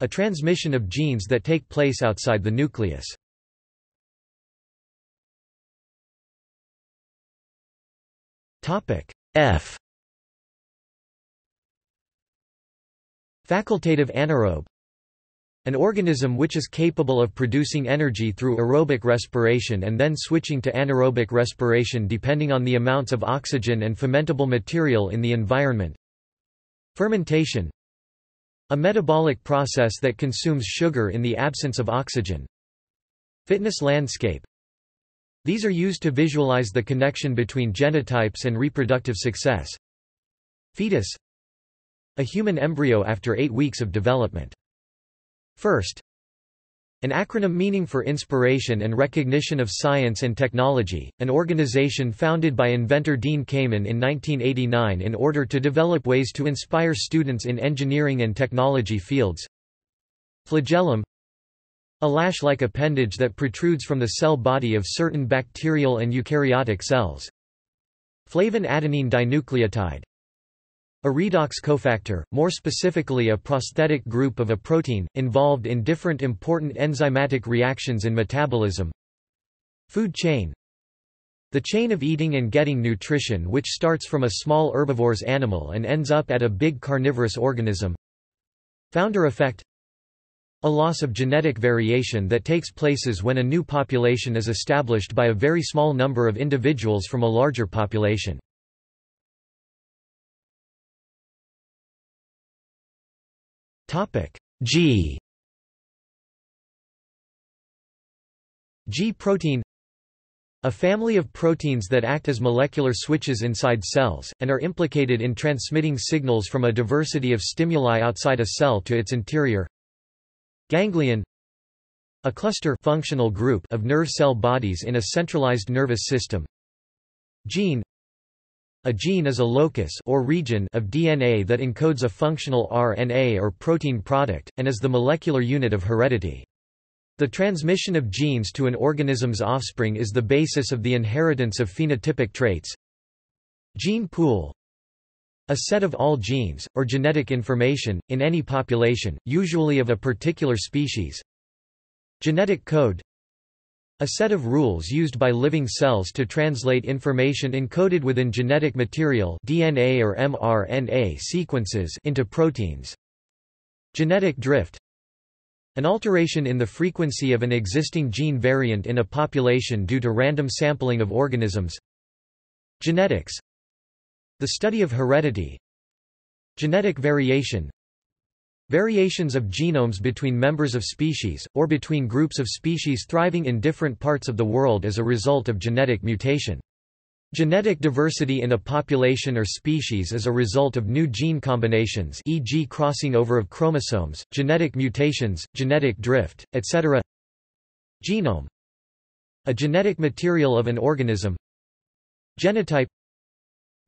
a transmission of genes that take place outside the nucleus. F Facultative anaerobe An organism which is capable of producing energy through aerobic respiration and then switching to anaerobic respiration depending on the amounts of oxygen and fermentable material in the environment. Fermentation a metabolic process that consumes sugar in the absence of oxygen. Fitness landscape These are used to visualize the connection between genotypes and reproductive success. Fetus A human embryo after eight weeks of development. First an acronym meaning for Inspiration and Recognition of Science and Technology, an organization founded by inventor Dean Kamen in 1989 in order to develop ways to inspire students in engineering and technology fields. Flagellum A lash-like appendage that protrudes from the cell body of certain bacterial and eukaryotic cells. Flavin adenine dinucleotide a redox cofactor, more specifically a prosthetic group of a protein, involved in different important enzymatic reactions in metabolism. Food chain The chain of eating and getting nutrition which starts from a small herbivore's animal and ends up at a big carnivorous organism. Founder effect a loss of genetic variation that takes places when a new population is established by a very small number of individuals from a larger population. Topic. G. G protein. A family of proteins that act as molecular switches inside cells, and are implicated in transmitting signals from a diversity of stimuli outside a cell to its interior. Ganglion. A cluster functional group of nerve cell bodies in a centralized nervous system. Gene a gene is a locus or region of DNA that encodes a functional RNA or protein product, and is the molecular unit of heredity. The transmission of genes to an organism's offspring is the basis of the inheritance of phenotypic traits. Gene pool a set of all genes, or genetic information, in any population, usually of a particular species. Genetic code a set of rules used by living cells to translate information encoded within genetic material DNA or mRNA sequences into proteins. Genetic drift An alteration in the frequency of an existing gene variant in a population due to random sampling of organisms. Genetics The study of heredity Genetic variation Variations of genomes between members of species, or between groups of species thriving in different parts of the world as a result of genetic mutation. Genetic diversity in a population or species is a result of new gene combinations e.g. crossing over of chromosomes, genetic mutations, genetic drift, etc. Genome A genetic material of an organism Genotype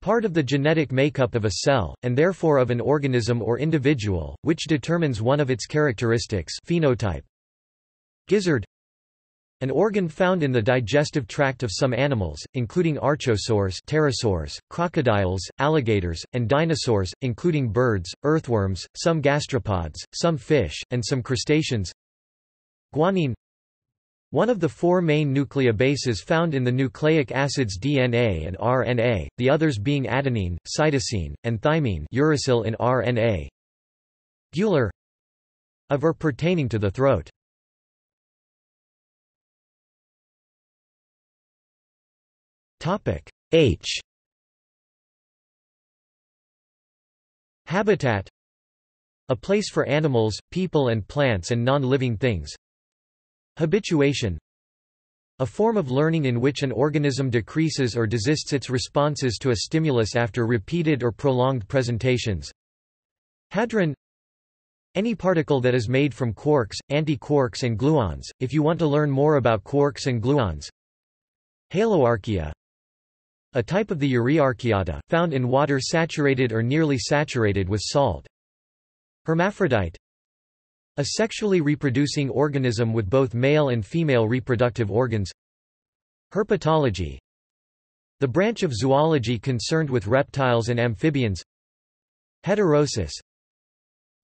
part of the genetic makeup of a cell, and therefore of an organism or individual, which determines one of its characteristics phenotype. Gizzard an organ found in the digestive tract of some animals, including archosaurs pterosaurs, crocodiles, alligators, and dinosaurs, including birds, earthworms, some gastropods, some fish, and some crustaceans. Guanine one of the four main nucleobases found in the nucleic acids DNA and RNA, the others being adenine, cytosine, and thymine uracil in RNA. Gular of or pertaining to the throat. H Habitat A place for animals, people and plants and non-living things Habituation a form of learning in which an organism decreases or desists its responses to a stimulus after repeated or prolonged presentations. Hadron Any particle that is made from quarks, anti-quarks and gluons, if you want to learn more about quarks and gluons. Haloarchaea A type of the Euryarchaeota, found in water saturated or nearly saturated with salt. Hermaphrodite a sexually reproducing organism with both male and female reproductive organs. Herpetology. The branch of zoology concerned with reptiles and amphibians. Heterosis.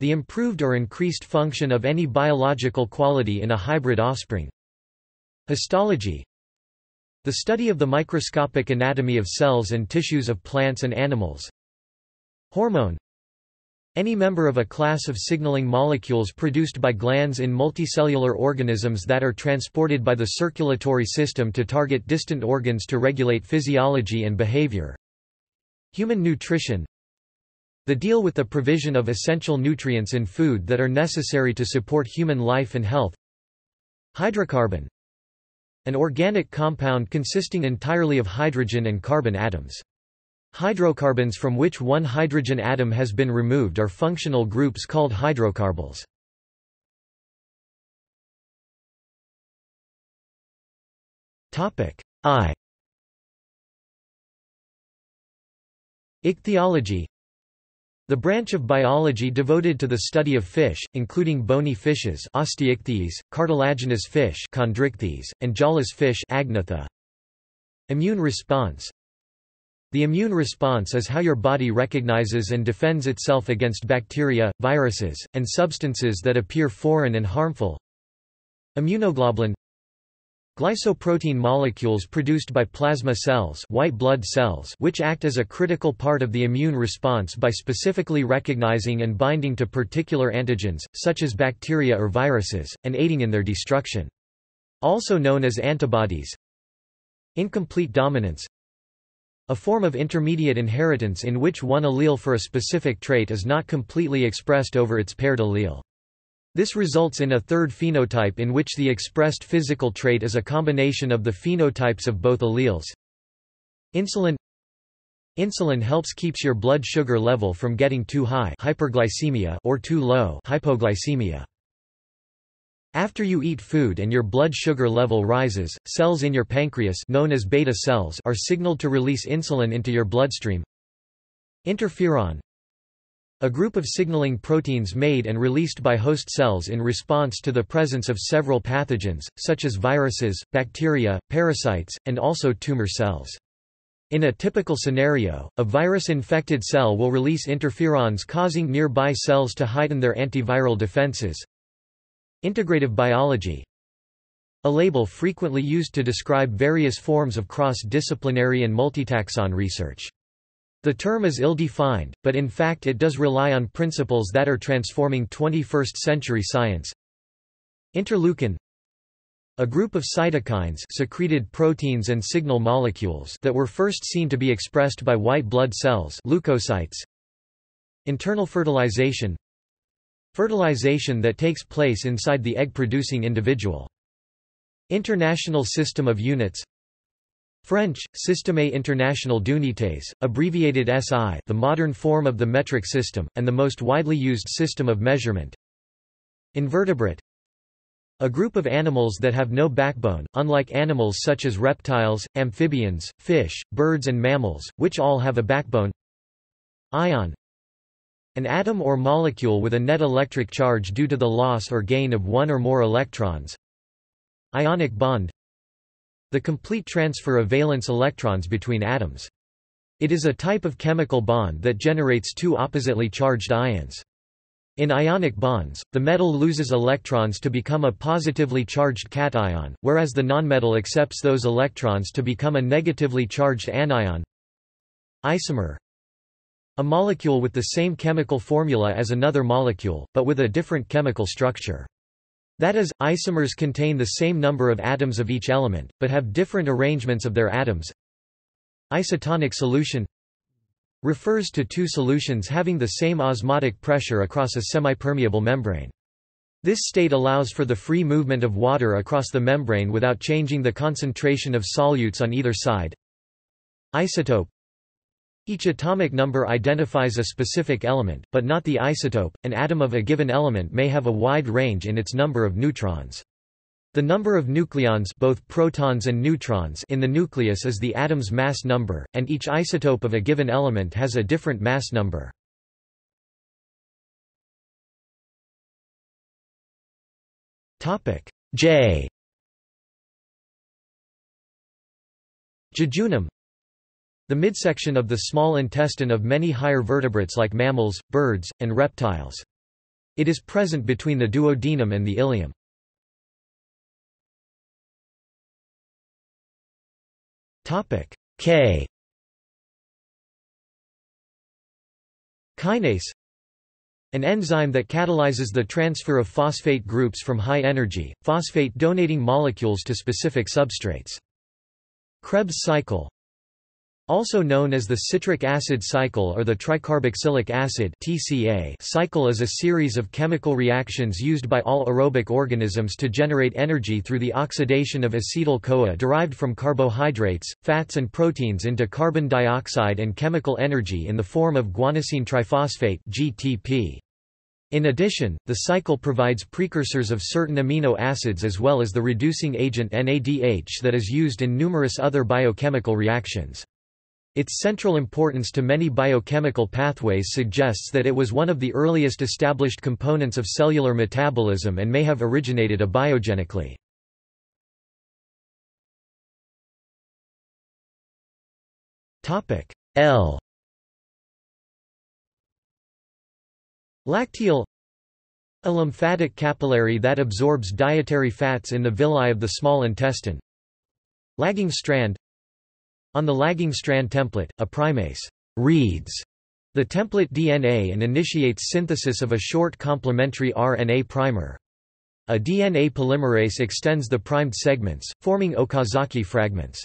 The improved or increased function of any biological quality in a hybrid offspring. Histology. The study of the microscopic anatomy of cells and tissues of plants and animals. Hormone any member of a class of signaling molecules produced by glands in multicellular organisms that are transported by the circulatory system to target distant organs to regulate physiology and behavior. Human nutrition The deal with the provision of essential nutrients in food that are necessary to support human life and health. Hydrocarbon An organic compound consisting entirely of hydrogen and carbon atoms. Hydrocarbons from which one hydrogen atom has been removed are functional groups called hydrocarbons. I Ichthyology The branch of biology devoted to the study of fish, including bony fishes osteichthyes, cartilaginous fish chondrichthyes, and jawless fish agnatha. Immune response the immune response is how your body recognizes and defends itself against bacteria, viruses, and substances that appear foreign and harmful. Immunoglobulin Glycoprotein molecules produced by plasma cells, white blood cells which act as a critical part of the immune response by specifically recognizing and binding to particular antigens, such as bacteria or viruses, and aiding in their destruction. Also known as antibodies. Incomplete dominance a form of intermediate inheritance in which one allele for a specific trait is not completely expressed over its paired allele. This results in a third phenotype in which the expressed physical trait is a combination of the phenotypes of both alleles. Insulin Insulin helps keeps your blood sugar level from getting too high hyperglycemia or too low hypoglycemia. After you eat food and your blood sugar level rises, cells in your pancreas known as beta cells are signaled to release insulin into your bloodstream. Interferon a group of signaling proteins made and released by host cells in response to the presence of several pathogens, such as viruses, bacteria, parasites, and also tumor cells. In a typical scenario, a virus-infected cell will release interferons causing nearby cells to heighten their antiviral defenses, Integrative biology a label frequently used to describe various forms of cross-disciplinary and multitaxon research. The term is ill-defined, but in fact it does rely on principles that are transforming 21st-century science. Interleukin a group of cytokines secreted proteins and signal molecules that were first seen to be expressed by white blood cells leukocytes. Internal fertilization Fertilization that takes place inside the egg-producing individual. International System of Units French, Système International d'Unités, abbreviated SI the modern form of the metric system, and the most widely used system of measurement. Invertebrate A group of animals that have no backbone, unlike animals such as reptiles, amphibians, fish, birds and mammals, which all have a backbone. Ion an atom or molecule with a net electric charge due to the loss or gain of one or more electrons. Ionic bond The complete transfer of valence electrons between atoms. It is a type of chemical bond that generates two oppositely charged ions. In ionic bonds, the metal loses electrons to become a positively charged cation, whereas the nonmetal accepts those electrons to become a negatively charged anion. Isomer a molecule with the same chemical formula as another molecule, but with a different chemical structure. That is, isomers contain the same number of atoms of each element, but have different arrangements of their atoms. Isotonic solution refers to two solutions having the same osmotic pressure across a semipermeable membrane. This state allows for the free movement of water across the membrane without changing the concentration of solutes on either side. Isotope Each atomic number identifies a specific element, but not the isotope. An atom of a given element may have a wide range in its number of neutrons. The number of nucleons both protons and neutrons in the nucleus is the atom's mass number, and each isotope of a given element has a different mass number. J Jejunum The midsection of the small intestine of many higher vertebrates like mammals, birds, and reptiles. It is present between the duodenum and the ileum. K Kinase an enzyme that catalyzes the transfer of phosphate groups from high-energy, phosphate-donating molecules to specific substrates. Krebs cycle also known as the citric acid cycle or the tricarboxylic acid (TCA) cycle is a series of chemical reactions used by all aerobic organisms to generate energy through the oxidation of acetyl-CoA derived from carbohydrates, fats and proteins into carbon dioxide and chemical energy in the form of guanosine triphosphate (GTP). In addition, the cycle provides precursors of certain amino acids as well as the reducing agent NADH that is used in numerous other biochemical reactions. Its central importance to many biochemical pathways suggests that it was one of the earliest established components of cellular metabolism and may have originated abiogenically. L Lacteal A lymphatic capillary that absorbs dietary fats in the villi of the small intestine. Lagging strand On the lagging strand template, a primase reads the template DNA and initiates synthesis of a short complementary RNA primer. A DNA polymerase extends the primed segments, forming Okazaki fragments.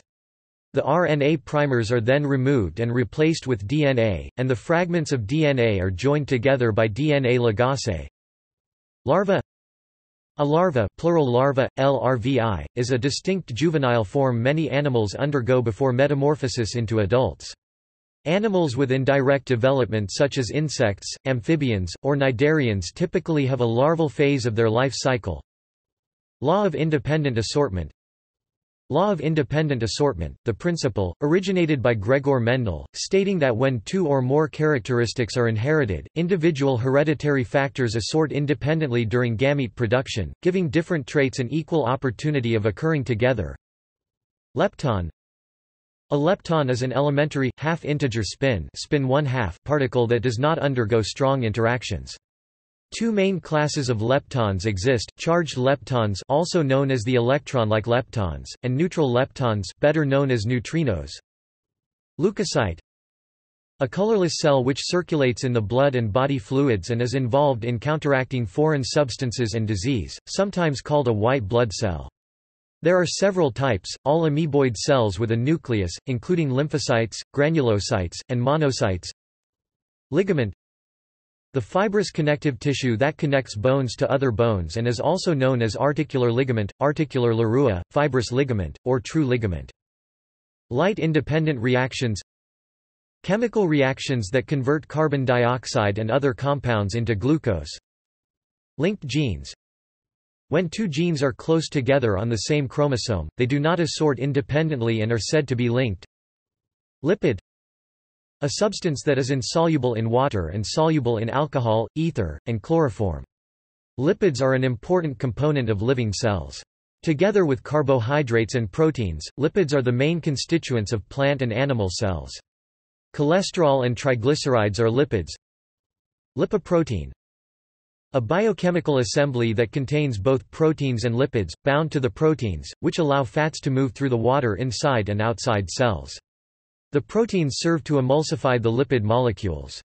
The RNA primers are then removed and replaced with DNA, and the fragments of DNA are joined together by DNA ligase. Larva A larva plural larva, LRVI, is a distinct juvenile form many animals undergo before metamorphosis into adults. Animals with indirect development such as insects, amphibians, or cnidarians typically have a larval phase of their life cycle. Law of independent assortment Law of independent assortment, the principle, originated by Gregor Mendel, stating that when two or more characteristics are inherited, individual hereditary factors assort independently during gamete production, giving different traits an equal opportunity of occurring together. Lepton A lepton is an elementary, half-integer spin, spin one half particle that does not undergo strong interactions. Two main classes of leptons exist, charged leptons also known as the electron-like leptons, and neutral leptons better known as neutrinos. Leukocyte A colorless cell which circulates in the blood and body fluids and is involved in counteracting foreign substances and disease, sometimes called a white blood cell. There are several types, all amoeboid cells with a nucleus, including lymphocytes, granulocytes, and monocytes. Ligament the fibrous connective tissue that connects bones to other bones and is also known as articular ligament, articular larua, fibrous ligament, or true ligament. Light-independent reactions Chemical reactions that convert carbon dioxide and other compounds into glucose. Linked genes. When two genes are close together on the same chromosome, they do not assort independently and are said to be linked. Lipid a substance that is insoluble in water and soluble in alcohol, ether, and chloroform. Lipids are an important component of living cells. Together with carbohydrates and proteins, lipids are the main constituents of plant and animal cells. Cholesterol and triglycerides are lipids. Lipoprotein A biochemical assembly that contains both proteins and lipids, bound to the proteins, which allow fats to move through the water inside and outside cells. The proteins serve to emulsify the lipid molecules.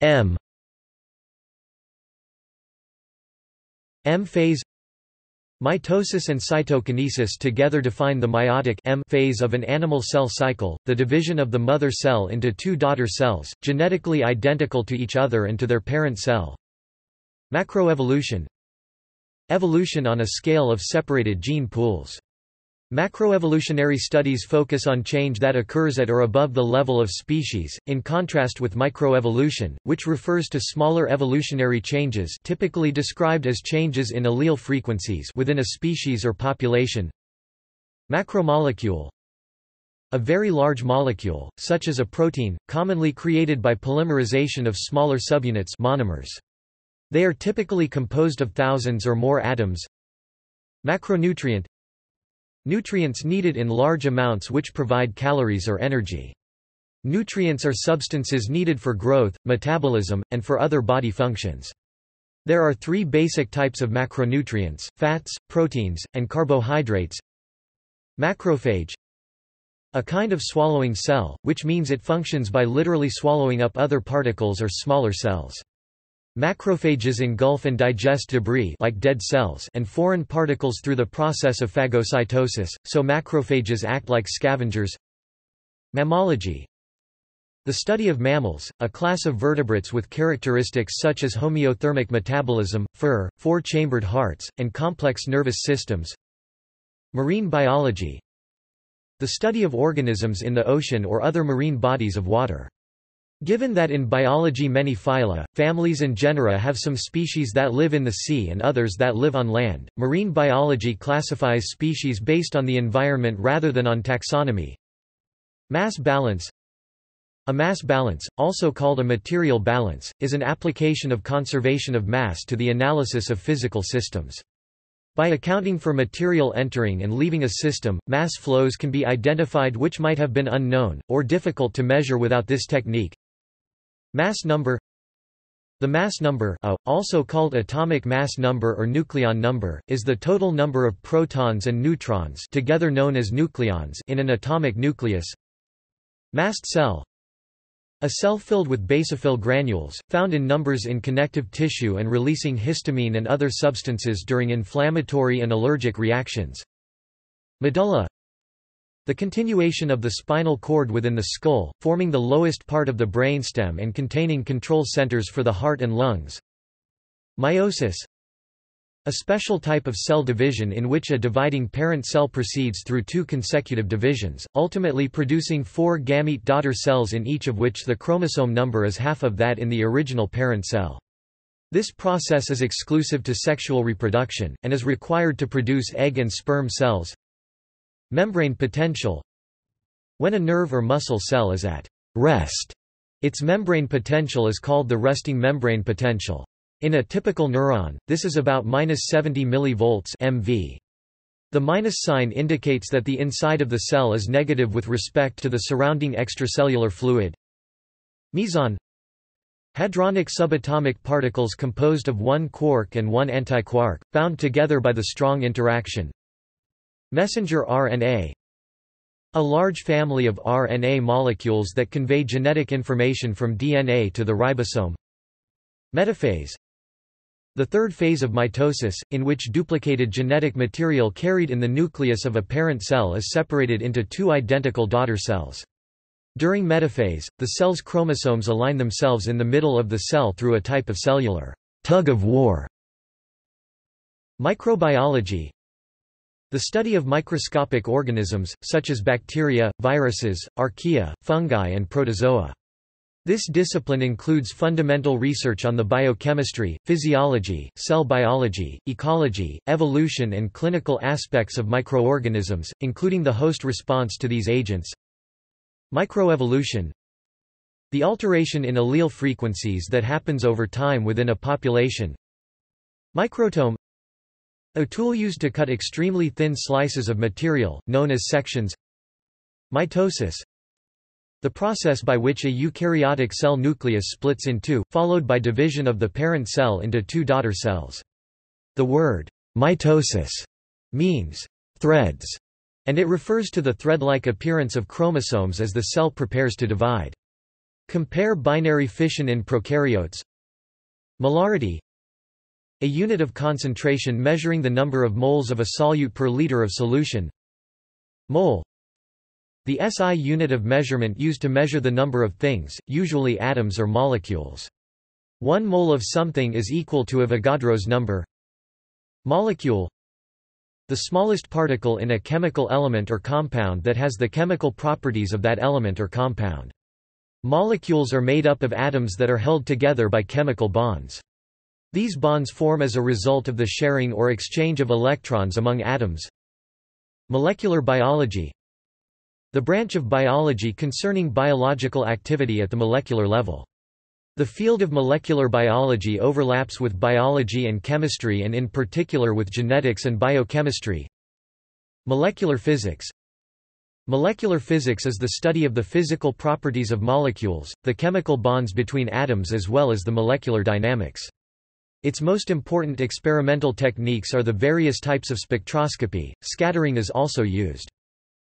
M M phase Mitosis and cytokinesis together define the mitotic M phase of an animal cell cycle, the division of the mother cell into two daughter cells, genetically identical to each other and to their parent cell. Macroevolution Evolution on a scale of separated gene pools. Macroevolutionary studies focus on change that occurs at or above the level of species, in contrast with microevolution, which refers to smaller evolutionary changes typically described as changes in allele frequencies within a species or population. Macromolecule A very large molecule, such as a protein, commonly created by polymerization of smaller subunits monomers. They are typically composed of thousands or more atoms. Macronutrient Nutrients needed in large amounts which provide calories or energy. Nutrients are substances needed for growth, metabolism, and for other body functions. There are three basic types of macronutrients, fats, proteins, and carbohydrates. Macrophage A kind of swallowing cell, which means it functions by literally swallowing up other particles or smaller cells. Macrophages engulf and digest debris like dead cells and foreign particles through the process of phagocytosis, so macrophages act like scavengers. Mammalogy The study of mammals, a class of vertebrates with characteristics such as homeothermic metabolism, fur, four-chambered hearts, and complex nervous systems. Marine biology The study of organisms in the ocean or other marine bodies of water. Given that in biology many phyla, families and genera have some species that live in the sea and others that live on land, marine biology classifies species based on the environment rather than on taxonomy. Mass balance A mass balance, also called a material balance, is an application of conservation of mass to the analysis of physical systems. By accounting for material entering and leaving a system, mass flows can be identified which might have been unknown, or difficult to measure without this technique. Mass number The mass number a, also called atomic mass number or nucleon number, is the total number of protons and neutrons together known as nucleons in an atomic nucleus. Mast cell a cell filled with basophil granules, found in numbers in connective tissue and releasing histamine and other substances during inflammatory and allergic reactions. Medulla the continuation of the spinal cord within the skull, forming the lowest part of the brainstem and containing control centers for the heart and lungs. Meiosis A special type of cell division in which a dividing parent cell proceeds through two consecutive divisions, ultimately producing four gamete daughter cells in each of which the chromosome number is half of that in the original parent cell. This process is exclusive to sexual reproduction, and is required to produce egg and sperm cells. Membrane potential When a nerve or muscle cell is at rest, its membrane potential is called the resting membrane potential. In a typical neuron, this is about 70 mV MV. The minus sign indicates that the inside of the cell is negative with respect to the surrounding extracellular fluid. Meson Hadronic subatomic particles composed of one quark and one antiquark, bound together by the strong interaction. Messenger RNA A large family of RNA molecules that convey genetic information from DNA to the ribosome Metaphase The third phase of mitosis, in which duplicated genetic material carried in the nucleus of a parent cell is separated into two identical daughter cells. During metaphase, the cell's chromosomes align themselves in the middle of the cell through a type of cellular tug of war. Microbiology the study of microscopic organisms, such as bacteria, viruses, archaea, fungi and protozoa. This discipline includes fundamental research on the biochemistry, physiology, cell biology, ecology, evolution and clinical aspects of microorganisms, including the host response to these agents. Microevolution The alteration in allele frequencies that happens over time within a population. Microtome a tool used to cut extremely thin slices of material, known as sections Mitosis The process by which a eukaryotic cell nucleus splits in two, followed by division of the parent cell into two daughter cells. The word mitosis means threads, and it refers to the thread-like appearance of chromosomes as the cell prepares to divide. Compare binary fission in prokaryotes. Molarity A unit of concentration measuring the number of moles of a solute per liter of solution Mole The SI unit of measurement used to measure the number of things, usually atoms or molecules. One mole of something is equal to Avogadro's number Molecule The smallest particle in a chemical element or compound that has the chemical properties of that element or compound. Molecules are made up of atoms that are held together by chemical bonds. These bonds form as a result of the sharing or exchange of electrons among atoms. Molecular biology The branch of biology concerning biological activity at the molecular level. The field of molecular biology overlaps with biology and chemistry and in particular with genetics and biochemistry. Molecular physics Molecular physics is the study of the physical properties of molecules, the chemical bonds between atoms as well as the molecular dynamics. Its most important experimental techniques are the various types of spectroscopy. Scattering is also used.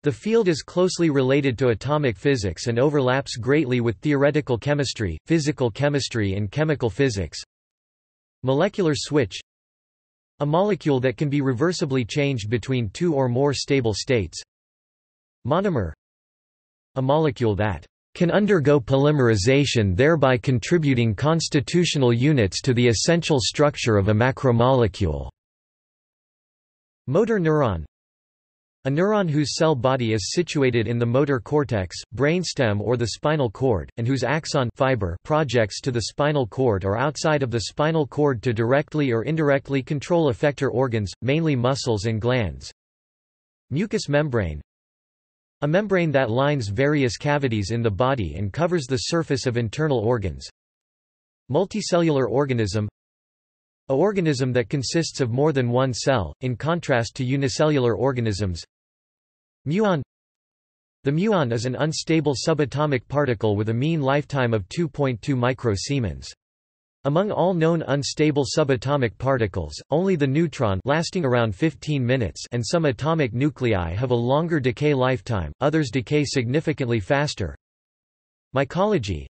The field is closely related to atomic physics and overlaps greatly with theoretical chemistry, physical chemistry and chemical physics. Molecular switch A molecule that can be reversibly changed between two or more stable states. Monomer A molecule that can undergo polymerization thereby contributing constitutional units to the essential structure of a macromolecule. Motor neuron A neuron whose cell body is situated in the motor cortex, brainstem or the spinal cord, and whose axon fiber projects to the spinal cord or outside of the spinal cord to directly or indirectly control effector organs, mainly muscles and glands. Mucous membrane a membrane that lines various cavities in the body and covers the surface of internal organs. Multicellular organism A organism that consists of more than one cell, in contrast to unicellular organisms. Muon The muon is an unstable subatomic particle with a mean lifetime of 2.2 microsiemens. Among all known unstable subatomic particles, only the neutron lasting around 15 minutes and some atomic nuclei have a longer decay lifetime, others decay significantly faster. Mycology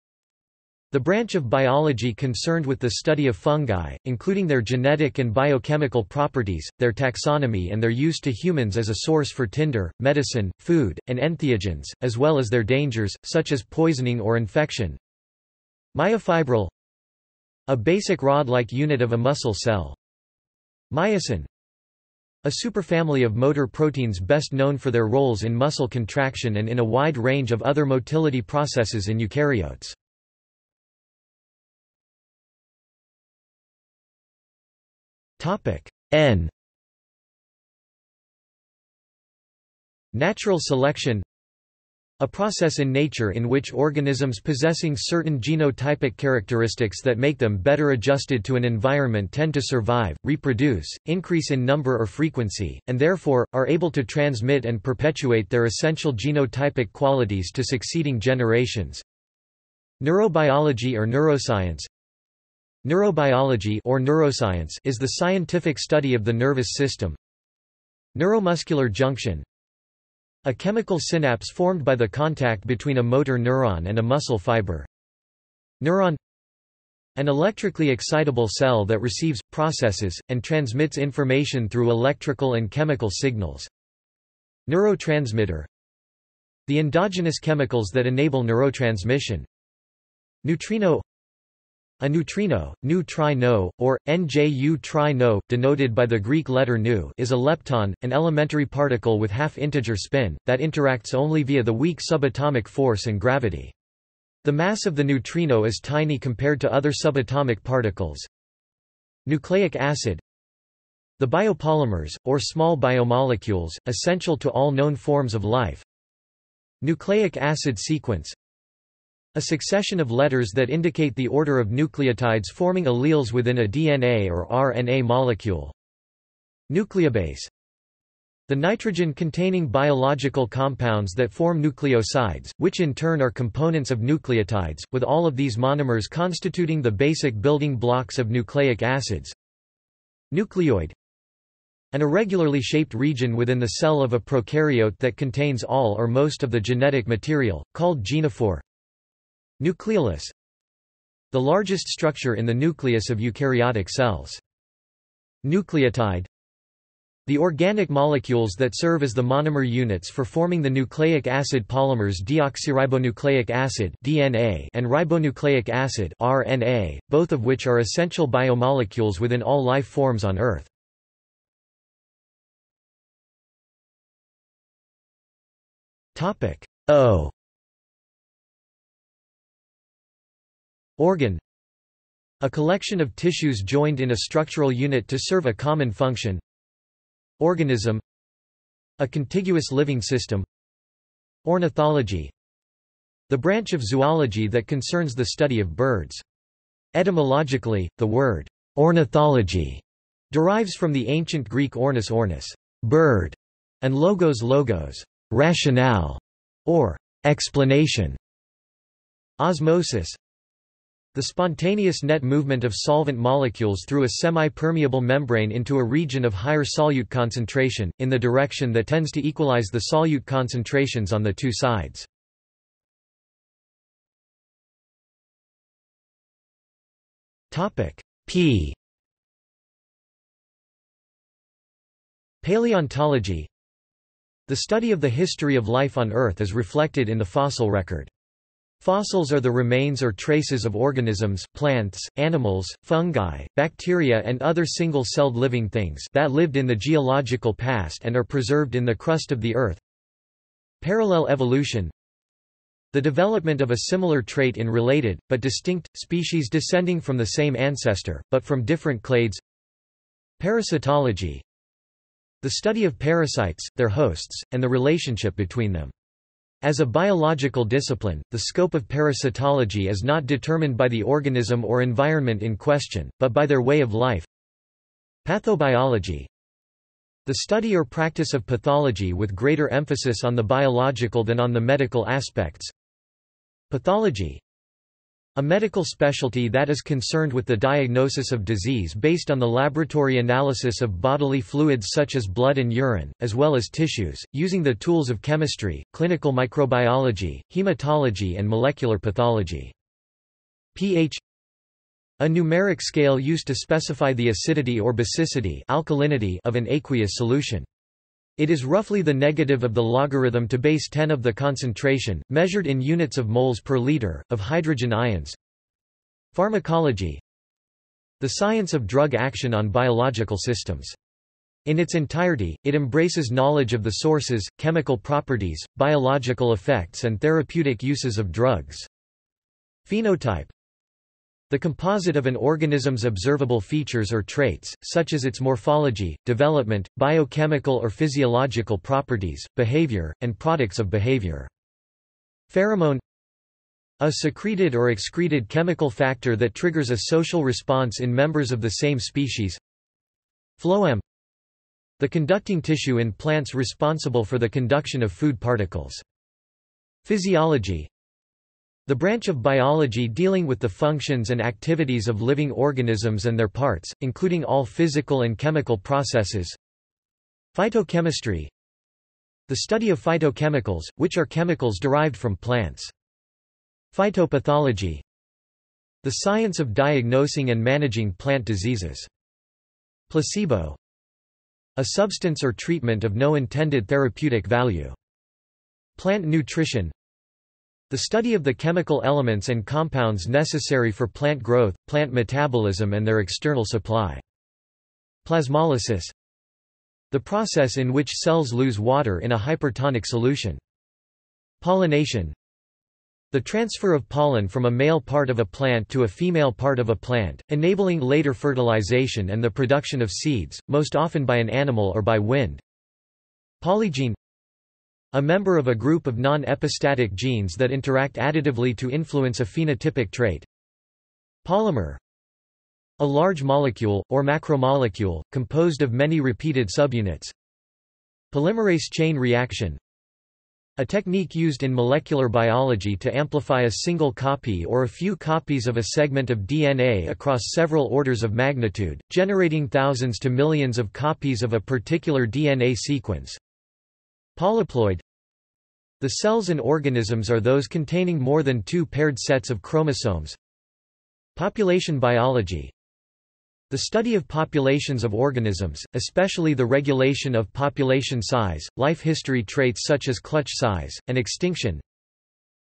The branch of biology concerned with the study of fungi, including their genetic and biochemical properties, their taxonomy and their use to humans as a source for tinder, medicine, food, and entheogens, as well as their dangers, such as poisoning or infection. Myofibril a basic rod-like unit of a muscle cell. Myosin A superfamily of motor proteins best known for their roles in muscle contraction and in a wide range of other motility processes in eukaryotes. N Natural selection a process in nature in which organisms possessing certain genotypic characteristics that make them better adjusted to an environment tend to survive, reproduce, increase in number or frequency, and therefore, are able to transmit and perpetuate their essential genotypic qualities to succeeding generations. Neurobiology or neuroscience Neurobiology or neuroscience is the scientific study of the nervous system. Neuromuscular junction a chemical synapse formed by the contact between a motor neuron and a muscle fiber. Neuron An electrically excitable cell that receives, processes, and transmits information through electrical and chemical signals. Neurotransmitter The endogenous chemicals that enable neurotransmission. Neutrino a neutrino, nu tri no, or, nju tri no, denoted by the Greek letter nu is a lepton, an elementary particle with half-integer spin, that interacts only via the weak subatomic force and gravity. The mass of the neutrino is tiny compared to other subatomic particles. Nucleic acid The biopolymers, or small biomolecules, essential to all known forms of life. Nucleic acid sequence a succession of letters that indicate the order of nucleotides forming alleles within a DNA or RNA molecule. Nucleobase The nitrogen-containing biological compounds that form nucleosides, which in turn are components of nucleotides, with all of these monomers constituting the basic building blocks of nucleic acids. Nucleoid an irregularly shaped region within the cell of a prokaryote that contains all or most of the genetic material, called genophore. Nucleolus The largest structure in the nucleus of eukaryotic cells. Nucleotide the organic molecules that serve as the monomer units for forming the nucleic acid polymers deoxyribonucleic acid (DNA) and ribonucleic acid (RNA), both of which are essential biomolecules within all life forms on Earth. Topic O Organ A collection of tissues joined in a structural unit to serve a common function Organism A contiguous living system Ornithology The branch of zoology that concerns the study of birds. Etymologically, the word ornithology derives from the ancient Greek ornis ornis, bird, and logos logos, rationale, or explanation. Osmosis the spontaneous net movement of solvent molecules through a semi-permeable membrane into a region of higher solute concentration, in the direction that tends to equalize the solute concentrations on the two sides. P Paleontology The study of the history of life on Earth is reflected in the fossil record. Fossils are the remains or traces of organisms, plants, animals, fungi, bacteria and other single-celled living things that lived in the geological past and are preserved in the crust of the Earth. Parallel evolution The development of a similar trait in related, but distinct, species descending from the same ancestor, but from different clades Parasitology The study of parasites, their hosts, and the relationship between them. As a biological discipline, the scope of parasitology is not determined by the organism or environment in question, but by their way of life. Pathobiology The study or practice of pathology with greater emphasis on the biological than on the medical aspects. Pathology a medical specialty that is concerned with the diagnosis of disease based on the laboratory analysis of bodily fluids such as blood and urine, as well as tissues, using the tools of chemistry, clinical microbiology, hematology and molecular pathology. pH a numeric scale used to specify the acidity or basicity alkalinity of an aqueous solution. It is roughly the negative of the logarithm to base 10 of the concentration, measured in units of moles per liter, of hydrogen ions. Pharmacology The science of drug action on biological systems. In its entirety, it embraces knowledge of the sources, chemical properties, biological effects and therapeutic uses of drugs. Phenotype the composite of an organism's observable features or traits, such as its morphology, development, biochemical or physiological properties, behavior, and products of behavior. Pheromone A secreted or excreted chemical factor that triggers a social response in members of the same species. Phloem The conducting tissue in plants responsible for the conduction of food particles. Physiology the branch of biology dealing with the functions and activities of living organisms and their parts, including all physical and chemical processes. Phytochemistry The study of phytochemicals, which are chemicals derived from plants. Phytopathology The science of diagnosing and managing plant diseases. Placebo A substance or treatment of no intended therapeutic value. Plant nutrition the study of the chemical elements and compounds necessary for plant growth, plant metabolism and their external supply. Plasmolysis The process in which cells lose water in a hypertonic solution. Pollination the transfer of pollen from a male part of a plant to a female part of a plant, enabling later fertilization and the production of seeds, most often by an animal or by wind. Polygene a member of a group of non-epistatic genes that interact additively to influence a phenotypic trait. Polymer A large molecule, or macromolecule, composed of many repeated subunits. Polymerase chain reaction a technique used in molecular biology to amplify a single copy or a few copies of a segment of DNA across several orders of magnitude, generating thousands to millions of copies of a particular DNA sequence. Polyploid The cells in organisms are those containing more than two paired sets of chromosomes. Population biology The study of populations of organisms, especially the regulation of population size, life history traits such as clutch size, and extinction.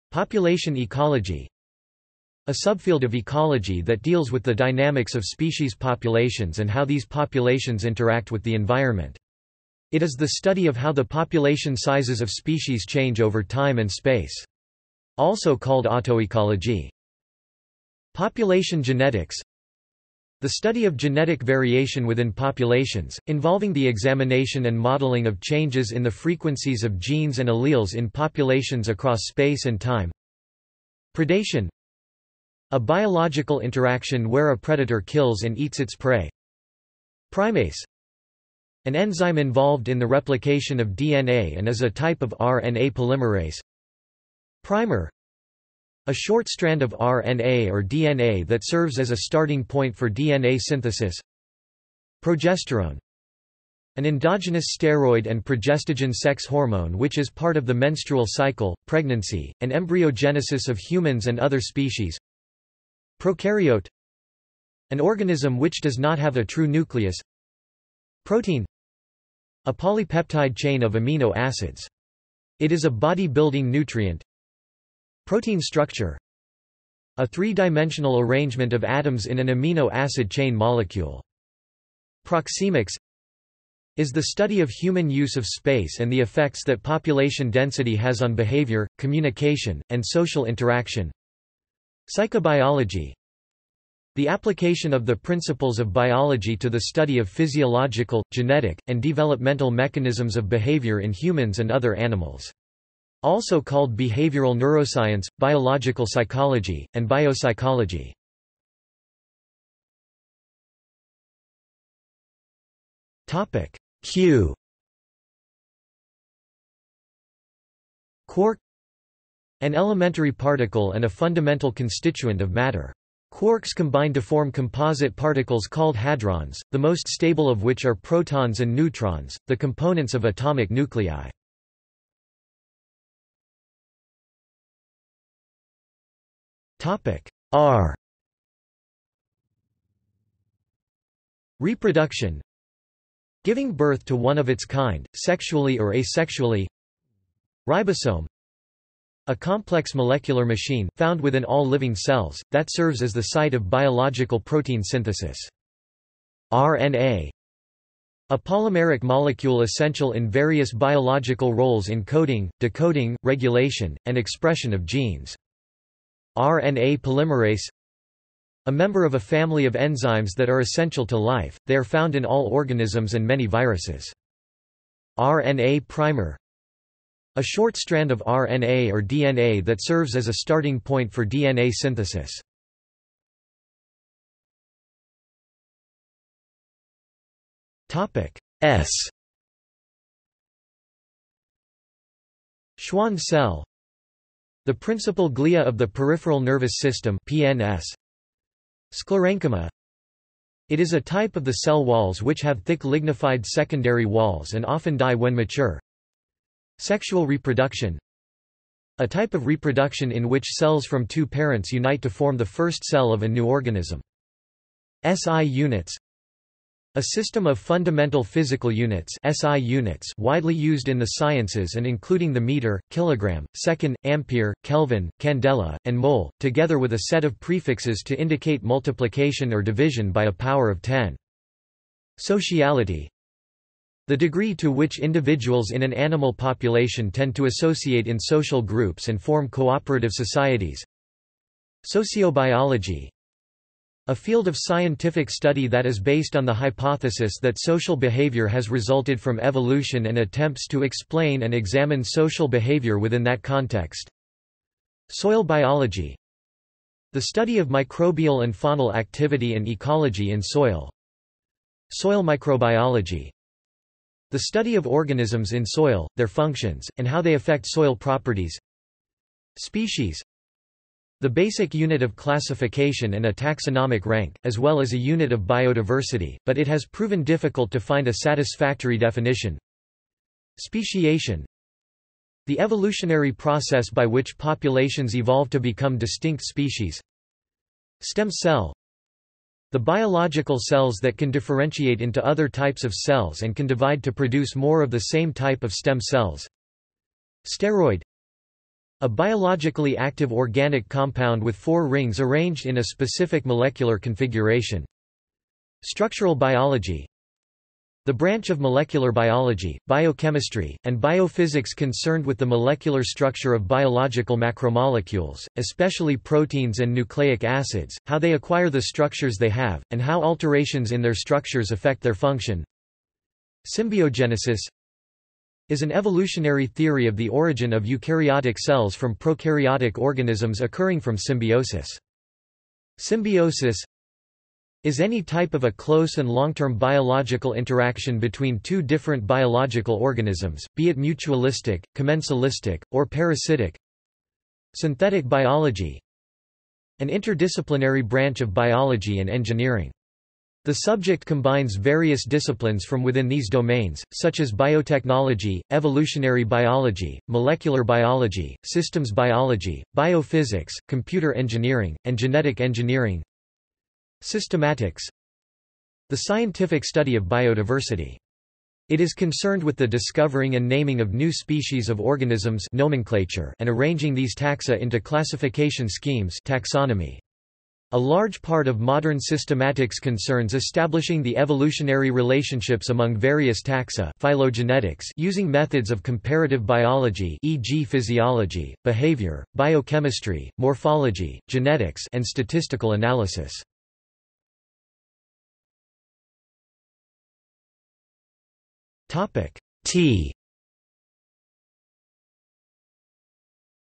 Population ecology A subfield of ecology that deals with the dynamics of species populations and how these populations interact with the environment. It is the study of how the population sizes of species change over time and space. Also called autoecology. Population genetics the study of genetic variation within populations, involving the examination and modeling of changes in the frequencies of genes and alleles in populations across space and time. Predation A biological interaction where a predator kills and eats its prey. Primase An enzyme involved in the replication of DNA and is a type of RNA polymerase. Primer a short strand of RNA or DNA that serves as a starting point for DNA synthesis. Progesterone an endogenous steroid and progestogen sex hormone which is part of the menstrual cycle, pregnancy, and embryogenesis of humans and other species. Prokaryote An organism which does not have a true nucleus. Protein A polypeptide chain of amino acids. It is a body-building nutrient, Protein structure A three-dimensional arrangement of atoms in an amino acid chain molecule. Proxemics is the study of human use of space and the effects that population density has on behavior, communication, and social interaction. Psychobiology the application of the principles of biology to the study of physiological, genetic, and developmental mechanisms of behavior in humans and other animals. Also called behavioral neuroscience, biological psychology, and biopsychology. Topic Q Quark An elementary particle and a fundamental constituent of matter. Quarks combine to form composite particles called hadrons, the most stable of which are protons and neutrons, the components of atomic nuclei. R. Reproduction. Giving birth to one of its kind, sexually or asexually. Ribosome A complex molecular machine, found within all living cells, that serves as the site of biological protein synthesis. RNA a polymeric molecule essential in various biological roles in coding, decoding, regulation, and expression of genes. RNA polymerase a member of a family of enzymes that are essential to life, they are found in all organisms and many viruses. RNA primer a short strand of RNA or DNA that serves as a starting point for DNA synthesis. S Schwann cell the principal glia of the peripheral nervous system PNS. Sclerenchyma It is a type of the cell walls which have thick lignified secondary walls and often die when mature. Sexual reproduction A type of reproduction in which cells from two parents unite to form the first cell of a new organism. SI units a system of fundamental physical units SI units widely used in the sciences and including the meter, kilogram, second, ampere, Kelvin, candela, and mole, together with a set of prefixes to indicate multiplication or division by a power of 10. Sociality the degree to which individuals in an animal population tend to associate in social groups and form cooperative societies. Sociobiology a field of scientific study that is based on the hypothesis that social behavior has resulted from evolution and attempts to explain and examine social behavior within that context. Soil biology The study of microbial and faunal activity and ecology in soil. Soil microbiology The study of organisms in soil, their functions, and how they affect soil properties. Species the basic unit of classification and a taxonomic rank, as well as a unit of biodiversity, but it has proven difficult to find a satisfactory definition. Speciation The evolutionary process by which populations evolve to become distinct species. Stem cell The biological cells that can differentiate into other types of cells and can divide to produce more of the same type of stem cells. Steroid a biologically active organic compound with four rings arranged in a specific molecular configuration. Structural biology the branch of molecular biology, biochemistry, and biophysics concerned with the molecular structure of biological macromolecules, especially proteins and nucleic acids, how they acquire the structures they have, and how alterations in their structures affect their function. Symbiogenesis is an evolutionary theory of the origin of eukaryotic cells from prokaryotic organisms occurring from symbiosis. Symbiosis is any type of a close and long-term biological interaction between two different biological organisms, be it mutualistic, commensalistic, or parasitic. Synthetic biology An interdisciplinary branch of biology and engineering. The subject combines various disciplines from within these domains, such as biotechnology, evolutionary biology, molecular biology, systems biology, biophysics, computer engineering, and genetic engineering. Systematics The scientific study of biodiversity. It is concerned with the discovering and naming of new species of organisms nomenclature and arranging these taxa into classification schemes taxonomy. A large part of modern systematics concerns establishing the evolutionary relationships among various taxa phylogenetics using methods of comparative biology e.g. physiology, behavior, biochemistry, morphology, genetics and statistical analysis. Topic. T.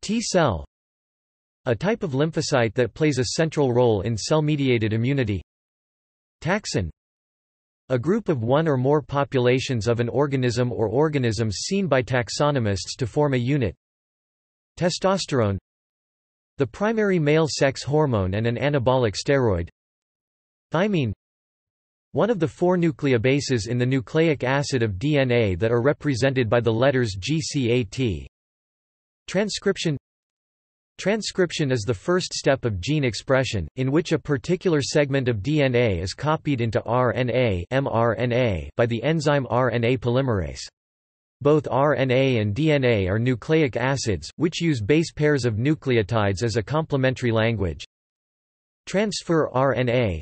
T cell. A type of lymphocyte that plays a central role in cell-mediated immunity. Taxon. A group of one or more populations of an organism or organisms seen by taxonomists to form a unit. Testosterone. The primary male sex hormone and an anabolic steroid. Thymine one of the four nucleobases in the nucleic acid of DNA that are represented by the letters GCAT. Transcription Transcription is the first step of gene expression, in which a particular segment of DNA is copied into RNA, mRNA by the enzyme RNA polymerase. Both RNA and DNA are nucleic acids, which use base pairs of nucleotides as a complementary language. Transfer RNA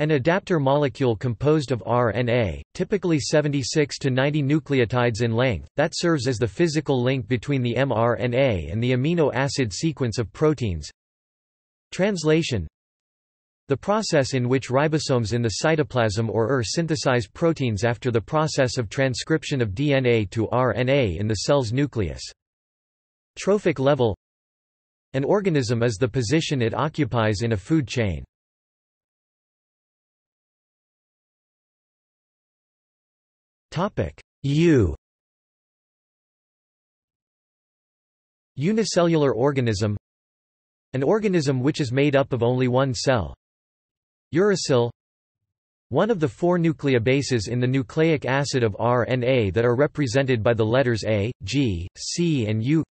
an adapter molecule composed of RNA, typically 76 to 90 nucleotides in length, that serves as the physical link between the mRNA and the amino acid sequence of proteins. Translation The process in which ribosomes in the cytoplasm or ER synthesize proteins after the process of transcription of DNA to RNA in the cell's nucleus. Trophic level An organism is the position it occupies in a food chain. U. Unicellular organism. An organism which is made up of only one cell. Uracil. One of the four nucleobases in the nucleic acid of RNA that are represented by the letters A, G, C and U.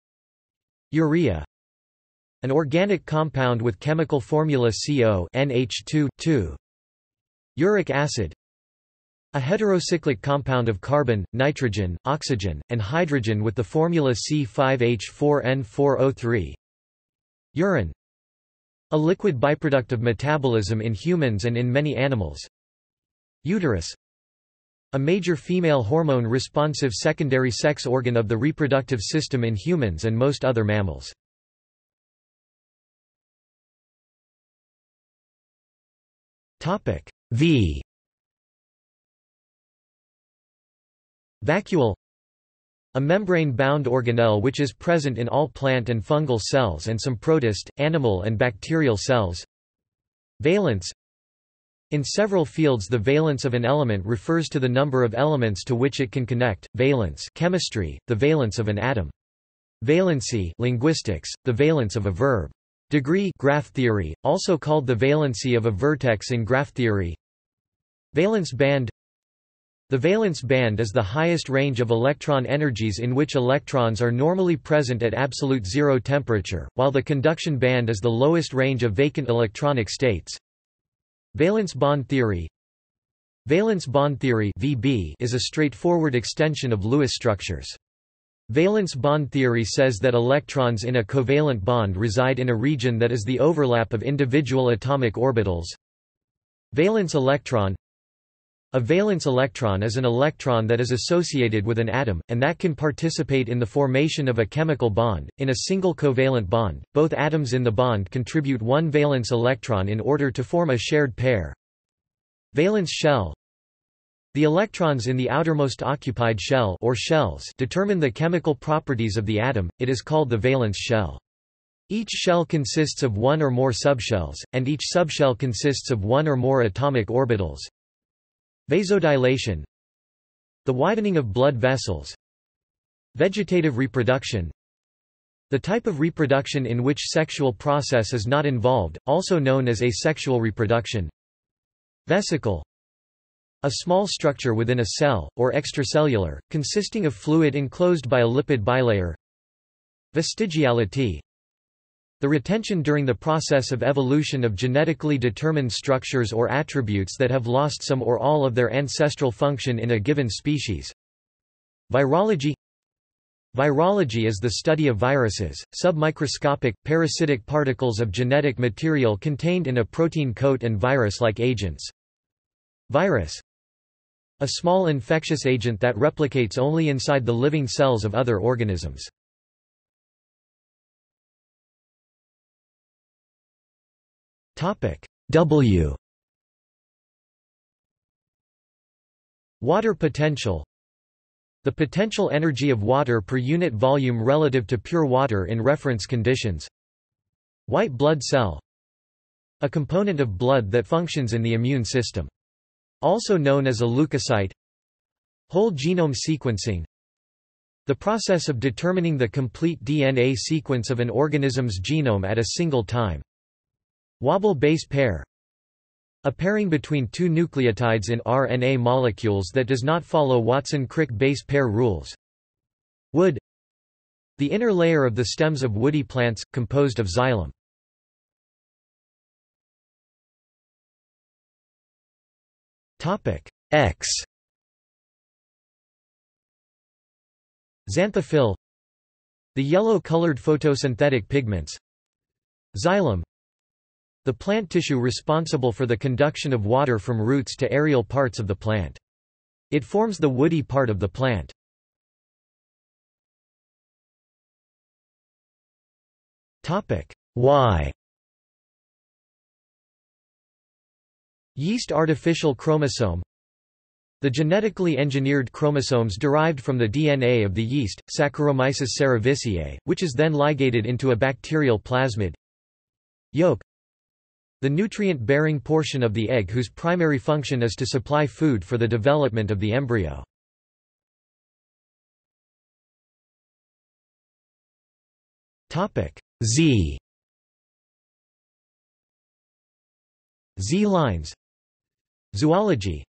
Urea. An organic compound with chemical formula CO NH2 Uric acid a heterocyclic compound of carbon, nitrogen, oxygen, and hydrogen with the formula C5H4N4O3 Urine. A liquid byproduct of metabolism in humans and in many animals. Uterus. A major female hormone-responsive secondary sex organ of the reproductive system in humans and most other mammals. V Vacuole a membrane-bound organelle which is present in all plant and fungal cells and some protist, animal and bacterial cells. Valence In several fields the valence of an element refers to the number of elements to which it can connect. Valence chemistry, the valence of an atom. Valency linguistics, the valence of a verb. Degree graph theory, also called the valency of a vertex in graph theory. Valence band the valence band is the highest range of electron energies in which electrons are normally present at absolute zero temperature, while the conduction band is the lowest range of vacant electronic states. Valence bond theory Valence bond theory VB is a straightforward extension of Lewis structures. Valence bond theory says that electrons in a covalent bond reside in a region that is the overlap of individual atomic orbitals. Valence electron A valence electron is an electron that is associated with an atom, and that can participate in the formation of a chemical bond. In a single covalent bond, both atoms in the bond contribute one valence electron in order to form a shared pair. Valence shell The electrons in the outermost occupied shell or shells determine the chemical properties of the atom, it is called the valence shell. Each shell consists of one or more subshells, and each subshell consists of one or more atomic orbitals. Vasodilation The widening of blood vessels Vegetative reproduction The type of reproduction in which sexual process is not involved, also known as asexual reproduction. Vesicle a small structure within a cell, or extracellular, consisting of fluid enclosed by a lipid bilayer. Vestigiality The retention during the process of evolution of genetically determined structures or attributes that have lost some or all of their ancestral function in a given species Virology Virology is the study of viruses, submicroscopic, parasitic particles of genetic material contained in a protein coat and virus-like agents Virus A small infectious agent that replicates only inside the living cells of other organisms. W. Water potential. The potential energy of water per unit volume relative to pure water in reference conditions. White blood cell. A component of blood that functions in the immune system. Also known as a leukocyte. Whole genome sequencing. The process of determining the complete DNA sequence of an organism's genome at a single time Wobble base pair. A pairing between two nucleotides in RNA molecules that does not follow Watson-Crick base pair rules. Wood. The inner layer of the stems of woody plants, composed of xylem. Topic. X. Xanthophyll The yellow-colored photosynthetic pigments. Xylem The plant tissue responsible for the conduction of water from roots to aerial parts of the plant. It forms the woody part of the plant. Y Yeast artificial chromosome. The genetically engineered chromosomes derived from the DNA of the yeast, Saccharomyces cerevisiae, which is then ligated into a bacterial plasmid. Yolk The nutrient-bearing portion of the egg whose primary function is to supply food for the development of the embryo. Z. Z-lines Zoology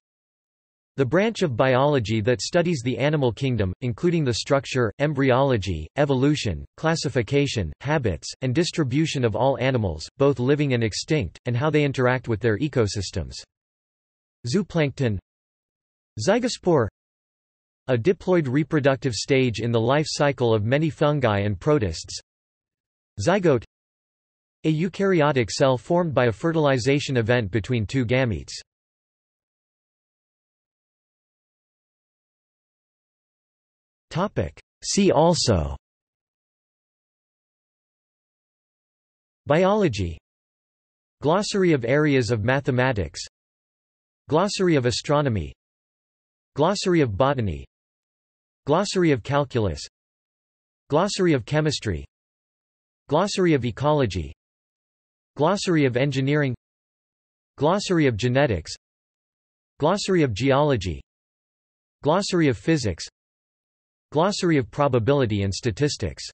the branch of biology that studies the animal kingdom, including the structure, embryology, evolution, classification, habits, and distribution of all animals, both living and extinct, and how they interact with their ecosystems. Zooplankton Zygospore A diploid reproductive stage in the life cycle of many fungi and protists Zygote A eukaryotic cell formed by a fertilization event between two gametes. Topic. See also Biology Glossary of areas of mathematics Glossary of astronomy Glossary of botany Glossary of calculus Glossary of chemistry Glossary of ecology Glossary of engineering Glossary of genetics Glossary of geology Glossary of physics Glossary of probability and statistics